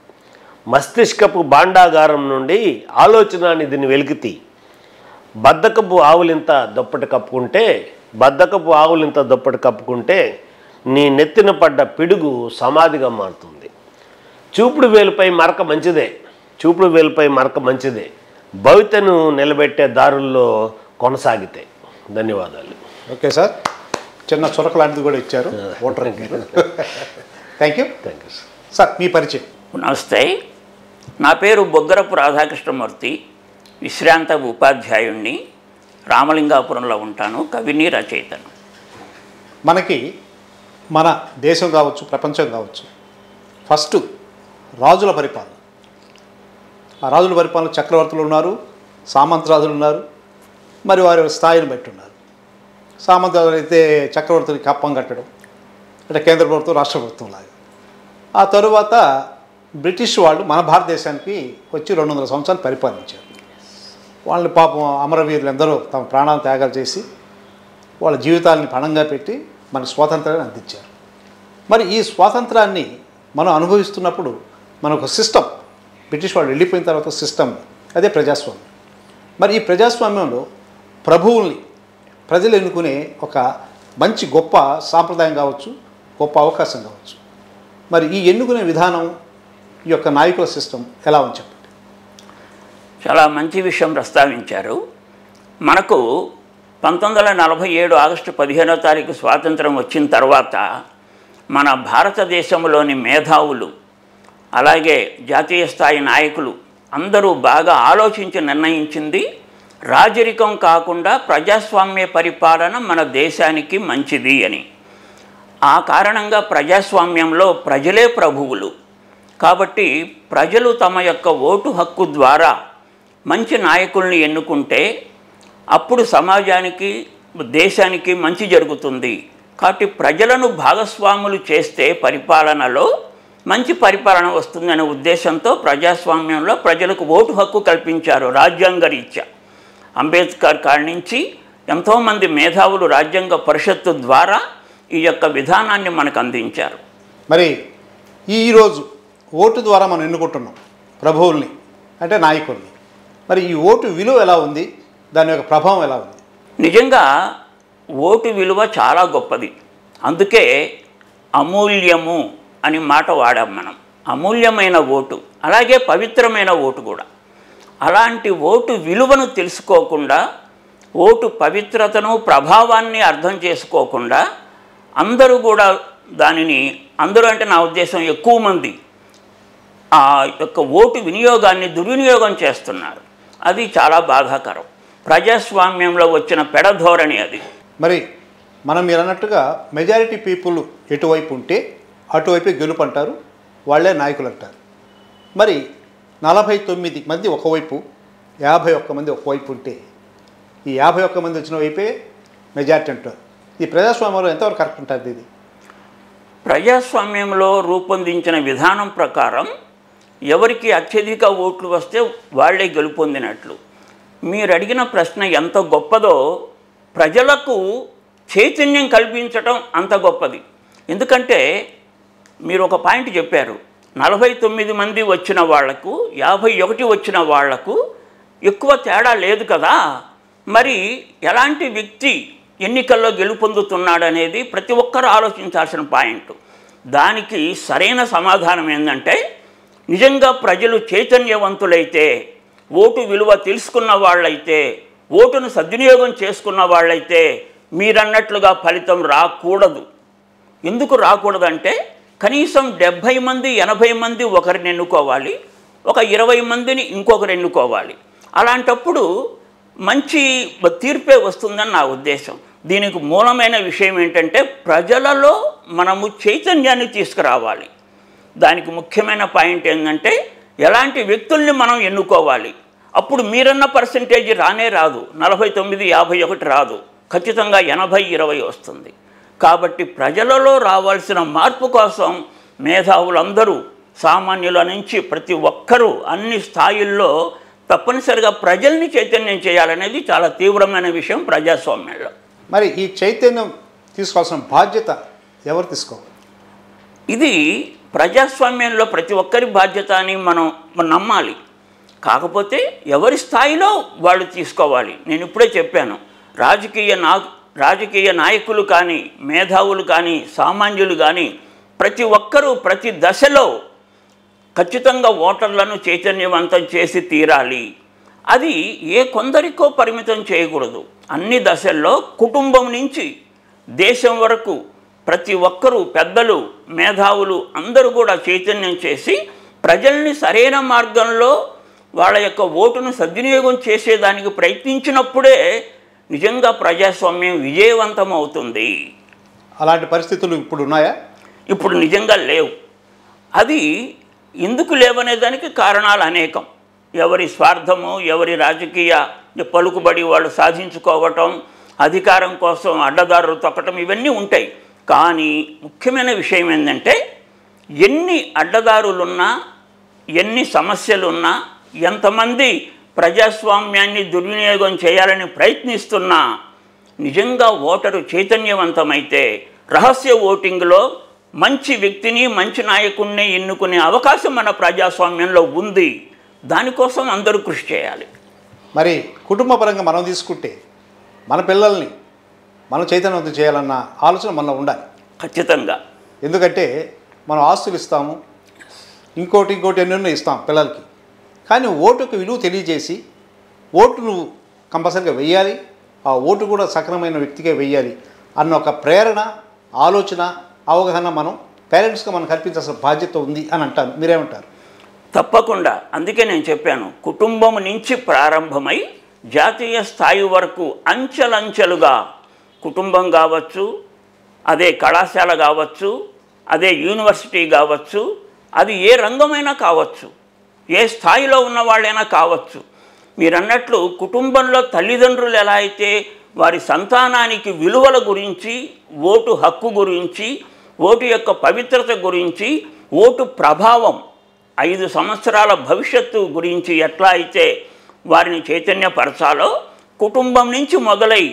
మస్తిష్కపు భాండాగారం నుండి ఆలోచన నిధిని వెలికితీ. బద్దకపు ఆవులింత దుప్పటి కప్పుకుంటే బద్దకపు ఆవులింత దుప్పటి కప్పుకుంటే నీ నెత్తిన పడ్డ పిడుగు సమాధిగా మారుతుంది. చూపుడు వేలుపై మరక మంచిదే చూపుడు వేలుపై మరక మంచిదే. భవితను నిలబెట్టే దారుల్లో కొనసాగితే. ధన్యవాదాలు. Okay sir. చిన్న చురక లాంటిది కూడా ఇచ్చారు. Voter thank you thank you sir. Sir మీ పరిచయం. నమస్తే. నా పేరు బొగ్గరపు రాధాకృష్ణమూర్తి విశ్రాంత ఉపాధ్యాయుణ్ణి రామలింగాపురంలో ఉంటాను కవిని రచయితను. మనకి మన దేశం కావచ్చు ప్రపంచం కావచ్చు ఫస్ట్ రాజుల పరిపాలన. ఆ రాజుల పరిపాలన చక్రవర్తులు ఉన్నారు సామంతరాజులు ఉన్నారు మరి వారి స్థాయిని బట్టి ఉన్నారు. సామంతరాజులు అయితే చక్రవర్తులకి కప్పం కట్టడం అంటే కేంద్ర ప్రభుత్వం రాష్ట్ర ప్రభుత్వం లాగా. ఆ తరువాత బ్రిటిష్ వాళ్ళు మన భారతదేశానికి వచ్చి రెండు వందల సంవత్సరాలు పరిపాలించారు. వాళ్ళని పాపం అమరవీరులు ఎందరో తమ ప్రాణాలు త్యాగాలు చేసి వాళ్ళ జీవితాలని పణంగా పెట్టి మన స్వాతంత్రాన్ని అందించారు. మరి ఈ స్వాతంత్రాన్ని మనం అనుభవిస్తున్నప్పుడు మనకు సిస్టమ్ బ్రిటిష్ వాళ్ళు వెళ్ళిపోయిన తర్వాత సిస్టమ్ అదే ప్రజాస్వామ్యం. మరి ఈ ప్రజాస్వామ్యంలో ప్రభువుల్ని ప్రజలు ఎన్నుకునే ఒక మంచి గొప్ప సాంప్రదాయం కావచ్చు గొప్ప అవకాశం కావచ్చు. మరి ఈ ఎన్నుకునే విధానం ఈ యొక్క నాయకుల సిస్టమ్ ఎలా ఉంది చెప్పండి. చాలా మంచి విషయం ప్రస్తావించారు. మనకు పంతొమ్మిది వందల నలభై ఏడు ఆగస్టు పదిహేనో తారీఖు స్వాతంత్రం వచ్చిన తర్వాత మన భారతదేశంలోని మేధావులు అలాగే జాతీయ స్థాయి నాయకులు అందరూ బాగా ఆలోచించి నిర్ణయించింది రాజరికం కాకుండా ప్రజాస్వామ్య పరిపాలన మన దేశానికి మంచిది అని. ఆ కారణంగా ప్రజాస్వామ్యంలో ప్రజలే ప్రభువులు. కాబట్టి ప్రజలు తమ యొక్క ఓటు హక్కు ద్వారా మంచి నాయకుల్ని ఎన్నుకుంటే అప్పుడు సమాజానికి దేశానికి మంచి జరుగుతుంది. కాబట్టి ప్రజలను భాగస్వాములు చేస్తే పరిపాలనలో మంచి పరిపాలన వస్తుందనే ఉద్దేశంతో ప్రజాస్వామ్యంలో ప్రజలకు ఓటు హక్కు కల్పించారు రాజ్యాంగ రీత్యా. అంబేద్కర్ కాడి నుంచి ఎంతోమంది మేధావులు రాజ్యాంగ పరిషత్తు ద్వారా ఈ యొక్క విధానాన్ని మనకు అందించారు. మరి ఈరోజు ఓటు ద్వారా మనం ఎన్నుకుంటున్నాం. ప్రభువుల్ని అంటే నాయకుల్ని. మరి ఈ ఓటు విలువ ఎలా ఉంది? దాని యొక్క ప్రభావం ఎలా ఉంది? నిజంగా ఓటు విలువ చాలా గొప్పది. అందుకే అమూల్యము అని మాట వాడాం మనం. అమూల్యమైన ఓటు అలాగే పవిత్రమైన ఓటు కూడా. అలాంటి ఓటు విలువను తెలుసుకోకుండా ఓటు పవిత్రతను ప్రభావాన్ని అర్థం చేసుకోకుండా అందరూ కూడా దానిని అందరూ అంటే నా ఉద్దేశం ఎక్కువ మంది ఆ యొక్క ఓటు వినియోగాన్ని దుర్వినియోగం చేస్తున్నారు. అది చాలా బాధాకరం. ప్రజాస్వామ్యంలో వచ్చిన పెడధోరణి అది. మరి మనం మీరు అన్నట్టుగా మెజారిటీ పీపుల్ ఎటువైపు ఉంటే అటువైపే గెలుపు అంటారు వాళ్ళే నాయకులు అంటారు మరి నలభై తొమ్మిది మంది ఒకవైపు యాభై ఒక్క మంది ఒకవైపు ఉంటే ఈ యాభై ఒక్క మంది వచ్చిన వైపే మెజారిటీ అంటారు. ఈ ప్రజాస్వామ్యంలో ఎంతవరకు కరెక్ట్ ఉంటుంది ఇది? ప్రజాస్వామ్యంలో రూపొందించిన విధానం ప్రకారం ఎవరికి అత్యధిక ఓట్లు వస్తే వాళ్ళే గెలుపొందినట్లు. మీరు అడిగిన ప్రశ్న ఎంత గొప్పదో ప్రజలకు చైతన్యం కల్పించటం అంత గొప్పది. ఎందుకంటే మీరు ఒక పాయింట్ చెప్పారు నలభై తొమ్మిది మంది వచ్చిన వాళ్ళకు యాభై ఒకటి వచ్చిన వాళ్ళకు ఎక్కువ తేడా లేదు కదా. మరి ఎలాంటి వ్యక్తి ఎన్నికల్లో గెలుపొందుతున్నాడనేది ప్రతి ఒక్కరూ ఆలోచించాల్సిన పాయింట్. దానికి సరైన సమాధానం ఏంటంటే నిజంగా ప్రజలు చైతన్యవంతులైతే ఓటు విలువ తెలుసుకున్న వాళ్ళైతే ఓటును సద్వినియోగం చేసుకున్న వాళ్ళైతే మీరన్నట్లుగా ఫలితం రాకూడదు. ఎందుకు రాకూడదంటే కనీసం డెబ్భై మంది ఎనభై మంది ఒకరిని ఎన్నుకోవాలి ఒక ఇరవై మందిని ఇంకొకరు ఎన్నుకోవాలి. అలాంటప్పుడు మంచి తీర్పే వస్తుందని నా ఉద్దేశం. దీనికి మూలమైన విషయం ఏంటంటే ప్రజలలో మనము చైతన్యాన్ని తీసుకురావాలి. దానికి ముఖ్యమైన పాయింట్ ఏంటంటే ఎలాంటి వ్యక్తుల్ని మనం ఎన్నుకోవాలి? అప్పుడు మీరన్న పర్సంటేజ్ రానే రాదు. నలభై తొమ్మిది యాభై ఒకటి రాదు. ఖచ్చితంగా ఎనభై ఇరవై వస్తుంది. కాబట్టి ప్రజలలో రావాల్సిన మార్పు కోసం మేధావులందరూ సామాన్యుల నుంచి ప్రతి ఒక్కరూ అన్ని స్థాయిల్లో తప్పనిసరిగా ప్రజల్ని చైతన్యం చేయాలనేది చాలా తీవ్రమైన విషయం ప్రజాస్వామ్యంలో. మరి ఈ చైతన్యం తీసుకోవాల్సిన బాధ్యత ఎవరు తీసుకోవాలి? ఇది ప్రజాస్వామ్యంలో ప్రతి ఒక్కరి బాధ్యత అని మనం మనం నమ్మాలి. కాకపోతే ఎవరి స్థాయిలో వాళ్ళు తీసుకోవాలి. నేను ఇప్పుడే చెప్పాను. రాజకీయ నా రాజకీయ నాయకులు కానీ మేధావులు కానీ సామాన్యులు కానీ ప్రతి ఒక్కరూ ప్రతి దశలో ఖచ్చితంగా ఓటర్లను చైతన్యవంతం చేసి తీరాలి. అది ఏ కొందరికో పరిమితం చేయకూడదు. అన్ని దశల్లో కుటుంబం నుంచి దేశం వరకు ప్రతి ఒక్కరూ పెద్దలు మేధావులు అందరూ కూడా చైతన్యం చేసి ప్రజల్ని సరైన మార్గంలో వాళ్ళ యొక్క ఓటును సద్వినియోగం చేసేదానికి ప్రయత్నించినప్పుడే నిజంగా ప్రజాస్వామ్యం విజయవంతం అవుతుంది. అలాంటి పరిస్థితులు ఇప్పుడు ఉన్నాయా? ఇప్పుడు నిజంగా లేవు. అది ఎందుకు లేవనే దానికి కారణాలు అనేకం. ఎవరి స్వార్థము ఎవరి రాజకీయ పలుకుబడి వాళ్ళు సాధించుకోవటం అధికారం కోసం అడ్డదారులు తొక్కటం ఇవన్నీ ఉంటాయి. కానీ ముఖ్యమైన విషయం ఏంటంటే ఎన్ని అడ్డదారులున్నా ఎన్ని సమస్యలున్నా ఎంతమంది ప్రజాస్వామ్యాన్ని దుర్వినియోగం చేయాలని ప్రయత్నిస్తున్నా నిజంగా ఓటరు చైతన్యవంతమైతే రహస్య ఓటింగ్లో మంచి వ్యక్తిని మంచి నాయకుడిని ఎన్నుకునే అవకాశం మన ప్రజాస్వామ్యంలో ఉంది. దానికోసం అందరూ కృషి చేయాలి. మరి కుటుంబ పరంగా మనం తీసుకుంటే మన పిల్లల్ని మనం చైతన్యవంతం చేయాలన్న ఆలోచన మనలో ఉండాలి. ఖచ్చితంగా. ఎందుకంటే మనం ఆస్తులు ఇస్తాము ఇంకోటి ఇంకోటి ఎన్నెన్నో ఇస్తాం పిల్లలకి. కానీ ఓటుకు విలువ తెలియజేసి ఓటు నువ్వు కంపల్సరీగా వెయ్యాలి ఆ ఓటు కూడా సక్రమైన వ్యక్తికే వెయ్యాలి అన్న ఒక ప్రేరణ ఆలోచన అవగాహన మనం పేరెంట్స్గా మనం కల్పించాల్సిన బాధ్యత ఉంది అని అంటారు. మీరేమంటారు? తప్పకుండా. అందుకే నేను చెప్పాను కుటుంబం నుంచి ప్రారంభమై జాతీయ స్థాయి వరకు అంచెలంచెలుగా కుటుంబం కావచ్చు అదే కళాశాల కావచ్చు అదే యూనివర్సిటీ కావచ్చు అది ఏ రంగమైనా కావచ్చు ఏ స్థాయిలో ఉన్న వాళ్ళైనా కావచ్చు. మీరన్నట్లు కుటుంబంలో తల్లిదండ్రులు ఎలా అయితే వారి సంతానానికి విలువల గురించి ఓటు హక్కు గురించి ఓటు యొక్క పవిత్రత గురించి ఓటు ప్రభావం ఐదు సంవత్సరాల భవిష్యత్తు గురించి ఎట్లా అయితే వారిని చైతన్యపరచాలో కుటుంబం నుంచి మొదలై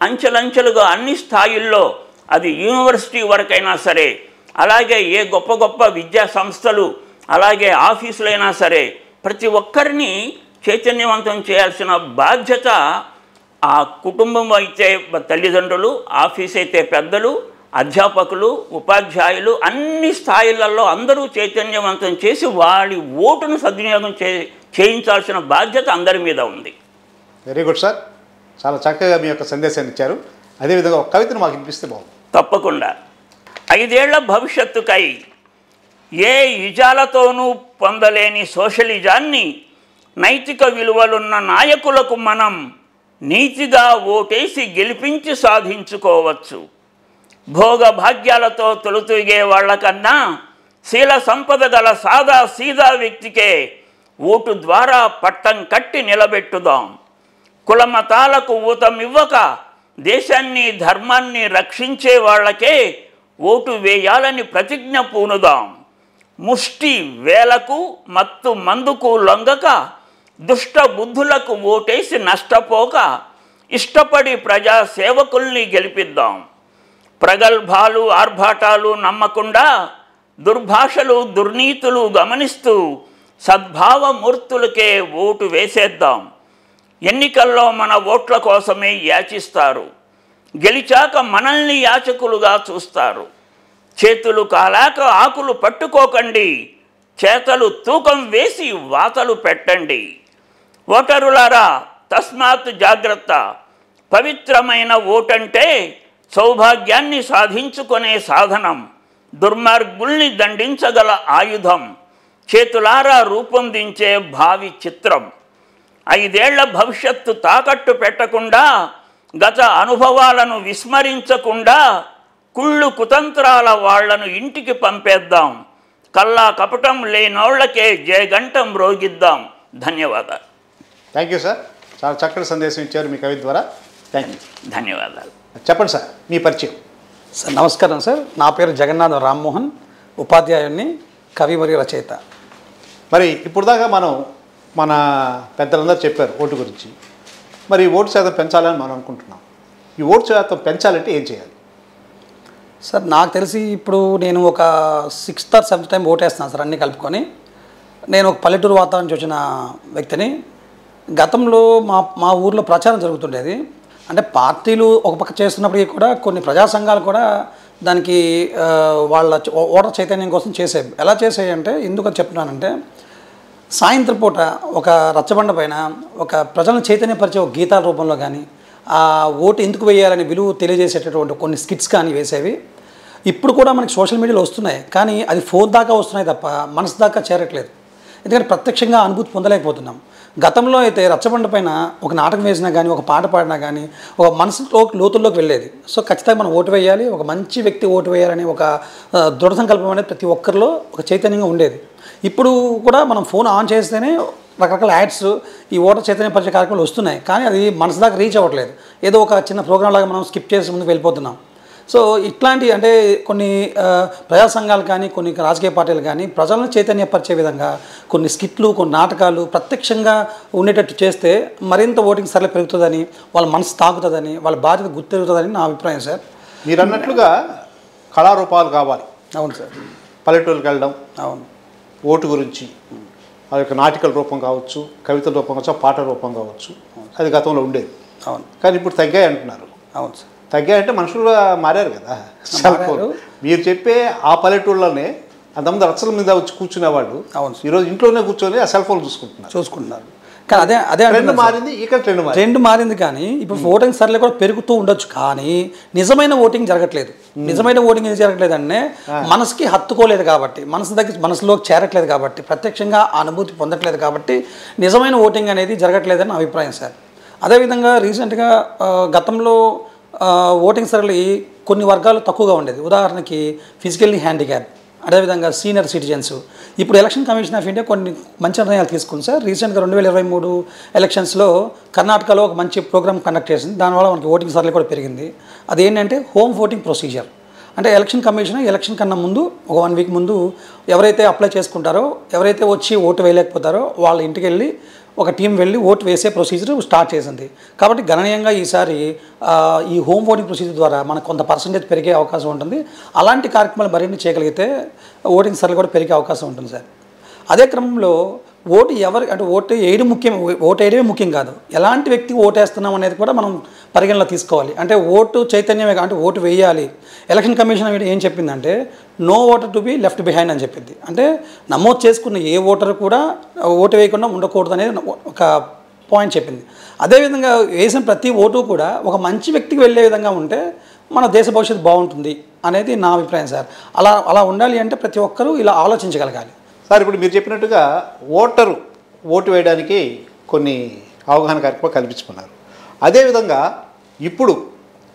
అంచెలంచెలుగా అన్ని స్థాయిల్లో అది యూనివర్సిటీ వరకైనా సరే అలాగే ఏ గొప్ప గొప్ప విద్యా సంస్థలు అలాగే ఆఫీసులైనా సరే ప్రతి ఒక్కరిని చైతన్యవంతం చేయాల్సిన బాధ్యత ఆ కుటుంబం అయితే తల్లిదండ్రులు ఆఫీస్ అయితే పెద్దలు అధ్యాపకులు ఉపాధ్యాయులు అన్ని స్థాయిలలో అందరూ చైతన్యవంతం చేసి వారి ఓటును సద్వినియోగం చే చేయించాల్సిన బాధ్యత అందరి మీద ఉంది. వెరీ గుడ్ సార్ చాలా చక్కగా మీ యొక్క సందేశాన్ని ఇచ్చారు. అదేవిధంగా ఒక కవితను మాకు వినిపిస్తే బాగుంది తప్పకుండా. ఐదేళ్ళ భవిష్యత్తుకై ఏ ఇజాలతోనూ పొందలేని సోషలిజాన్ని నైతిక విలువలున్న నాయకులకు మనం నీతిగా ఓటేసి గెలిపించి సాధించుకోవచ్చు. భోగ భాగ్యాలతో తొలుతూగే వాళ్ళకన్నా శీల సంపద గల సాదా సీదా వ్యక్తికే ఓటు ద్వారా పట్టం కట్టి నిలబెట్టుదాం. కులమతాలకు ఊతమివ్వక దేశాన్ని ధర్మాన్ని రక్షించే వాళ్ళకే ఓటు వేయాలని ప్రతిజ్ఞ పూనుదాం. ముష్టి వేలకు మత్తు మందుకు లొంగక దుష్ట బుద్ధులకు ఓటేసి నష్టపోక ఇష్టపడి ప్రజా సేవకుల్ని గెలిపిద్దాం. ప్రగల్భాలు ఆర్భాటాలు నమ్మకుండా దుర్భాషలు దుర్నీతులు గమనిస్తూ సద్భావమూర్తులకే ఓటు వేసేద్దాం. ఎన్నికల్లో మన ఓట్ల కోసమే యాచిస్తారు. గెలిచాక మనల్ని యాచకులుగా చూస్తారు. చేతులు కాలాక ఆకులు పట్టుకోకండి. చేతలు తూకం వేసి వాతలు పెట్టండి. ఓటరులారా తస్మాత్ జాగ్రత్త. పవిత్రమైన ఓటంటే సౌభాగ్యాన్ని సాధించుకునే సాధనం. దుర్మార్గుల్ని దండించగల ఆయుధం. చేతులారా రూపొందించే భావి చిత్రం. ఐదేళ్ళ భవిష్యత్తు తాకట్టు పెట్టకుండా గత అనుభవాలను విస్మరించకుండా కుళ్ళు కుతంత్రాల వాళ్ళను ఇంటికి పంపేద్దాం. కల్లా కపటం లేనోళ్ళకే జయగంటం రోగిద్దాం. ధన్యవాదాలు. థ్యాంక్ యూ సార్ చాలా చక్కటి సందేశం ఇచ్చారు మీ కవి ద్వారా. థ్యాంక్ యూ ధన్యవాదాలు. చెప్పండి సార్ మీ పరిచయం. సార్ నమస్కారం సార్ నా పేరు జగన్నాథం రామ్మోహన్ ఉపాధ్యాయుని కవి మరియు రచయిత. మరి ఇప్పుడు దాకా మనం మన పెద్దలందరూ చెప్పారు ఓటు గురించి. మరి ఈ ఓటు శాతం పెంచాలని మనం అనుకుంటున్నాం. ఈ ఓటు శాతం పెంచాలంటే ఏం చేయాలి? సార్ నాకు తెలిసి ఇప్పుడు నేను ఒక సిక్స్త్ ఆర్ సెవెంత్ టైం ఓటేస్తున్నాను సార్ అన్నీ కలుపుకొని. నేను ఒక పల్లెటూరు వాతావరణం చూసిన వచ్చిన వ్యక్తిని. గతంలో మా మా ఊర్లో ప్రచారం జరుగుతుండేది. అంటే పార్టీలు ఒక పక్క చేస్తున్నప్పటికీ కూడా కొన్ని ప్రజా సంఘాలు కూడా దానికి వాళ్ళ ఓటర్ చైతన్యం కోసం చేసేవి ఎలా చేసేవి అంటే ఎందుకు చెప్తున్నానంటే సాయంత్రం పూట ఒక రచ్చబండ పైన ఒక ప్రజలను చైతన్యపరిచే ఒక గీతాల రూపంలో కానీ ఆ ఓటు ఎందుకు వేయాలని విలువ తెలియజేసేటటువంటి కొన్ని స్కిట్స్ కానీ వేసేవి. ఇప్పుడు కూడా మనకి సోషల్ మీడియాలో వస్తున్నాయి. కానీ అది ఫోన్ దాకా వస్తున్నాయి తప్ప మనసు దాకా చేరట్లేదు. ఎందుకంటే ప్రత్యక్షంగా అనుభూతి పొందలేకపోతున్నాం. గతంలో అయితే రచ్చబండ పైన ఒక నాటకం వేసినా కానీ ఒక పాట పాడినా కానీ ఒక మనసులో లోతుల్లోకి వెళ్ళేది. సో ఖచ్చితంగా మనం ఓటు వేయాలి. ఒక మంచి వ్యక్తి ఓటు వేయాలని ఒక దృఢ సంకల్పం అనేది ప్రతి ఒక్కరిలో ఒక చైతన్యంగా ఉండేది. ఇప్పుడు కూడా మనం ఫోన్ ఆన్ చేస్తేనే రకరకాల యాడ్స్ ఈ ఓటర్ చైతన్యపరిచే కార్యక్రమాలు వస్తున్నాయి. కానీ అది మనసు దాకా రీచ్ అవ్వట్లేదు. ఏదో ఒక చిన్న ప్రోగ్రామ్ లాగా మనం స్కిప్ చేసి ముందుకు వెళ్ళిపోతున్నాం. సో ఇట్లాంటి అంటే కొన్ని ప్రజా సంఘాలు కానీ కొన్ని రాజకీయ పార్టీలు కానీ ప్రజలను చైతన్యపరిచే విధంగా కొన్ని స్కిట్లు కొన్ని నాటకాలు ప్రత్యక్షంగా ఉండేటట్టు చేస్తే మరింత ఓటింగ్ సరళ పెరుగుతుందని వాళ్ళ మనసు తాకుతుందని వాళ్ళ బాధ్యత గుర్తెరుగుతుందని నా అభిప్రాయం సార్. మీరు అన్నట్లుగా కళారూపాలు కావాలి. అవును సార్. పల్లెటూరుకి వెళ్ళడం అవును. ఓటు గురించి అది ఒక నాటికల రూపం కావచ్చు కవితల రూపం కావచ్చు పాట రూపం కావచ్చు అది గతంలో ఉండేది. అవును. కానీ ఇప్పుడు తగ్గాయి అంటున్నారు. అవును సార్. తగ్గాయంటే మనుషులు మారారు కదా. Cell phone. మీరు చెప్పే ఆ పల్లెటూళ్ళలోనే అంతమంది రచ్చల మీద వచ్చి కూర్చునేవాళ్ళు అవును. ఈరోజు ఇంట్లోనే కూర్చొని ఆ సెల్ ఫోన్ చూసుకుంటున్నారు. చూసుకుంటున్నారు. కానీ అదే అదే ట్రెండ్. మారింది ఇక్కడ ట్రెండ్ మారింది. ట్రెండ్ మారింది కానీ ఇప్పుడు ఓటింగ్ సర్లే కూడా పెరుగుతూ ఉండొచ్చు కానీ నిజమైన ఓటింగ్ జరగట్లేదు. నిజమైన ఓటింగ్ ఎందుకు జరగట్లేదు అంటే మనసుకి హత్తుకోలేదు కాబట్టి మనసు దగ్గర మనసులోకి చేరట్లేదు కాబట్టి ప్రత్యక్షంగా అనుభూతి పొందట్లేదు కాబట్టి నిజమైన ఓటింగ్ అనేది జరగట్లేదని నా అభిప్రాయం సార్. అదేవిధంగా రీసెంట్గా గతంలో ఓటింగ్ సరళి కొన్ని వర్గాలు తక్కువగా ఉండేది. ఉదాహరణకి ఫిజికల్లీ హ్యాండిక్యాప్ అదేవిధంగా సీనియర్ సిటిజన్స్. ఇప్పుడు ఎలక్షన్ కమిషన్ ఆఫ్ ఇండియా కొన్ని మంచి నిర్ణయాలు తీసుకుంది సార్. రీసెంట్గా రెండు వేల ఇరవై మూడు ఎలక్షన్స్లో కర్ణాటకలో ఒక మంచి ప్రోగ్రామ్ కండక్ట్ చేసింది. దానివల్ల మనకి ఓటింగ్ సర్లే కూడా పెరిగింది. అదేంటంటే హోమ్ ఓటింగ్ ప్రొసీజర్. అంటే ఎలక్షన్ కమిషన్ ఎలక్షన్ కన్నా ముందు ఒక వన్ వీక్ ముందు ఎవరైతే అప్లై చేసుకుంటారో ఎవరైతే వచ్చి ఓటు వేయలేకపోతారో వాళ్ళ ఇంటికి వెళ్ళి ఒక టీం వెళ్ళి ఓటు వేసే ప్రొసీజర్ స్టార్ట్ చేసింది. కాబట్టి గణనీయంగా ఈసారి ఈ హోమ్ ఓటింగ్ ప్రొసీజర్ ద్వారా మనకు కొంత పర్సంటేజ్ పెరిగే అవకాశం ఉంటుంది. అలాంటి కార్యక్రమాలు మరిన్ని చేయగలిగితే ఓటింగ్ సర్లు కూడా పెరిగే అవకాశం ఉంటుంది సార్. అదే క్రమంలో ఓటు ఎవరి అంటే ఓటు వేయడం ముఖ్యం ఓటు వేయడమే ముఖ్యం కాదు. ఎలాంటి వ్యక్తికి ఓటు వేస్తున్నాం అనేది కూడా మనం పరిగణలో తీసుకోవాలి. అంటే ఓటు చైతన్యమే అంటే ఓటు వేయాలి. ఎలక్షన్ కమిషన్ ఏం చెప్పిందంటే no voter to be left behind అని చెప్పింది. అంటే నమోదు చేసుకున్న ఏ ఓటర్ కూడా ఓటు వేయకుండా ఉండకూడదు అనేది ఒక పాయింట్ చెప్పింది. అదేవిధంగా వేసిన ప్రతి ఓటు కూడా ఒక మంచి వ్యక్తికి వెళ్ళే విధంగా ఉంటే మన దేశ భవిష్యత్తు బాగుంటుంది అనేది నా అభిప్రాయం సార్. అలా అలా ఉండాలి అంటే ప్రతి ఒక్కరూ ఇలా ఆలోచించగలగాలి. సార్ ఇప్పుడు మీరు చెప్పినట్టుగా ఓటరు ఓటు వేయడానికి కొన్ని అవగాహన కార్యక్రమాలు కల్పించుకున్నారు. అదేవిధంగా ఇప్పుడు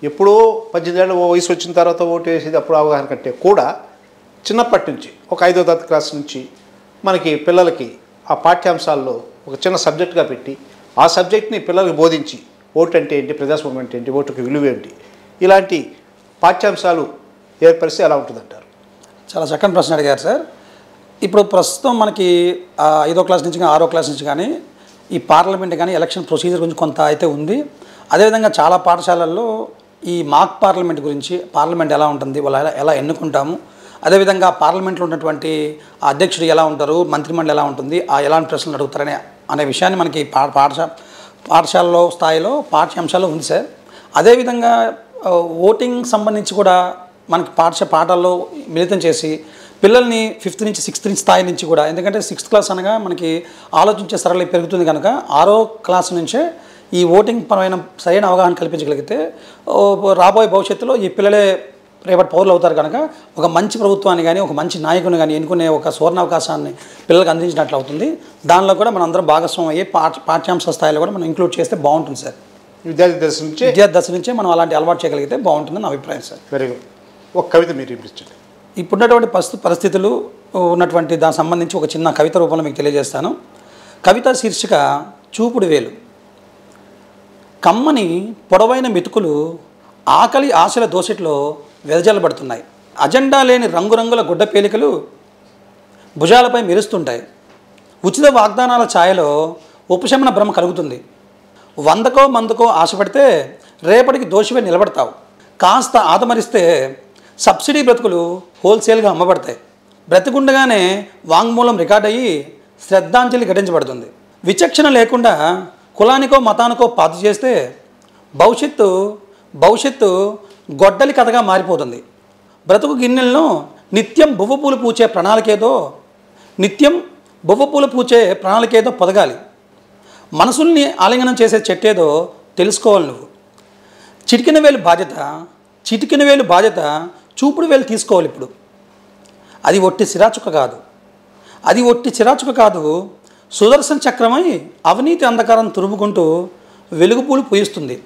ఎప్పుడో పద్దెనిమిది ఏళ్ళ వయసు వచ్చిన తర్వాత ఓటు వేసేది అప్పుడు అవగాహన కంటే కూడా చిన్నప్పటి నుంచి ఒక ఐదో తరగతి క్లాస్ నుంచి మనకి పిల్లలకి ఆ పాఠ్యాంశాల్లో ఒక చిన్న సబ్జెక్టుగా పెట్టి ఆ సబ్జెక్ట్ని పిల్లలకు బోధించి ఓటు అంటే ఏంటి ప్రజాస్వామ్యం అంటే ఏంటి ఓటుకి విలువ ఏంటి ఇలాంటి పాఠ్యాంశాలు ఏర్పరిస్తే ఎలా ఉంటుందంటారు? చాలా చక్కని ప్రశ్న అడిగారు సార్. ఇప్పుడు ప్రస్తుతం మనకి ఐదో క్లాస్ నుంచి కానీ ఆరో క్లాస్ నుంచి కానీ ఈ పార్లమెంట్ కానీ ఎలక్షన్ ప్రొసీజర్ గురించి కొంత అయితే ఉంది. అదేవిధంగా చాలా పాఠశాలల్లో ఈ మాక్ పార్లమెంట్ గురించి పార్లమెంట్ ఎలా ఉంటుంది వాళ్ళు ఎలా ఎలా ఎన్నుకుంటాము అదేవిధంగా పార్లమెంట్లో ఉన్నటువంటి అధ్యక్షుడు ఎలా ఉంటారు మంత్రిమండలి ఎలా ఉంటుంది ఆ ఎలాంటి ప్రశ్నలు అడుగుతారనే అనే విషయాన్ని మనకి పా పాఠశా పాఠశాలలో స్థాయిలో పాఠ్యాంశాల్లో ఉంది సార్. అదేవిధంగా ఓటింగ్ సంబంధించి కూడా మనకి పాఠశ పాఠాల్లో మిళితం చేసి పిల్లల్ని ఫిఫ్త్ నుంచి సిక్స్త్ నుంచి స్థాయి నుంచి కూడా ఎందుకంటే సిక్స్త్ క్లాస్ అనగా మనకి ఆలోచించే సరళి పెరుగుతుంది కనుక ఆరో క్లాస్ నుంచే ఈ ఓటింగ్ పరమైన సరైన అవగాహన కల్పించగలిగితే రాబోయే భవిష్యత్తులో ఈ పిల్లలే రేపటి పౌరులు అవుతారు కనుక ఒక మంచి ప్రభుత్వాన్ని కానీ ఒక మంచి నాయకుని కానీ ఎన్నుకునే ఒక సువర్ణ అవకాశాన్ని పిల్లలకు అందించినట్లు అవుతుంది. దానిలో కూడా మనం అందరం భాగస్వామ్యం అయ్యి పాఠ పాఠ్యాంశ స్థాయిలో కూడా మనం ఇంక్లూడ్ చేస్తే బాగుంటుంది సార్. విద్యార్థి దశ నుంచే విద్యార్థి దశ నుంచే మనం అలాంటి అలవాటు చేయగలిగితే బాగుంటుందని నా అభిప్రాయం సార్. Very good. ఒక కవిత మీరు వినిపించండి. ఇప్పుడున్నటువంటి ప్రస్తు పరిస్థితులు ఉన్నటువంటి దానికి సంబంధించి ఒక చిన్న కవిత రూపంలో మీకు తెలియజేస్తాను. కవిత శీర్షిక చూపుడు వేలు. కమ్మని పొడవైన మెతుకులు ఆకలి ఆశల దోసెట్లో వెదజల్లబడుతున్నాయి అజెండా లేని రంగురంగుల గుడ్డ పేలికలు భుజాలపై మెరుస్తుంటాయి. ఉచిత వాగ్దానాల ఛాయలో ఉపశమన భ్రమ కలుగుతుంది. వందకో మందుకో ఆశపడితే రేపటికి దోషివే నిలబడతావు. కాస్త ఆదమరిస్తే సబ్సిడీ బ్రతుకులు హోల్సేల్గా అమ్మబడతాయి. బ్రతికుండగానే వాంగ్మూలం రికార్డ్ అయ్యి శ్రద్ధాంజలి ఘటించబడుతుంది. విచక్షణ లేకుండా కులానికో మతానికో పాత చేస్తే భవిష్యత్తు భవిష్యత్తు గొడ్డలి కథగా మారిపోతుంది. బ్రతుకు గిన్నెలను నిత్యం బువ్వపూలు పూచే ప్రణాళికేదో నిత్యం బువ్వపూలు పూచే ప్రణాళికేదో పొదగాలి. మనసుల్ని ఆలింగనం చేసే చెట్టేదో తెలుసుకోవాలి నువ్వు. చిటికిన వేలు బాధ్యత చిటికిన వేలు బాధ్యత చూపుడు వేలు తీసుకోవాలి ఇప్పుడు. అది ఒట్టి సిరాచుక కాదు. అది ఒట్టి చిరాచుక కాదు. సుదర్శన చక్రమై అవినీతి అంధకారం తురుముకుంటూ వెలుగుపూలు పూయిస్తుంది.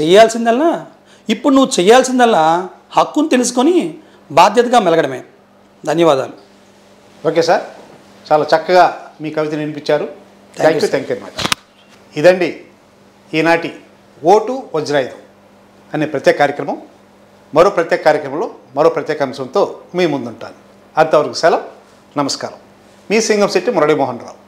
చెయ్యాల్సిందల్లా ఇప్పుడు నువ్వు చేయాల్సిందల్లా హక్కును తెలుసుకొని బాధ్యతగా మెలగడమే. ధన్యవాదాలు. Okay sir. చాలా చక్కగా మీ కవితను వినిపించారు. థ్యాంక్ యూ థ్యాంక్ యూ అనమాట ఇదండి ఈనాటి ఓటు వజ్రాయుధం అనే ప్రత్యేక కార్యక్రమం. మరో ప్రత్యేక కార్యక్రమంలో మరో ప్రత్యేక అంశంతో మీ ముందుంటాను. అంతవరకు సెలవు నమస్కారం. మీ సింగం శెట్టి మురళీమోహన్ రావు.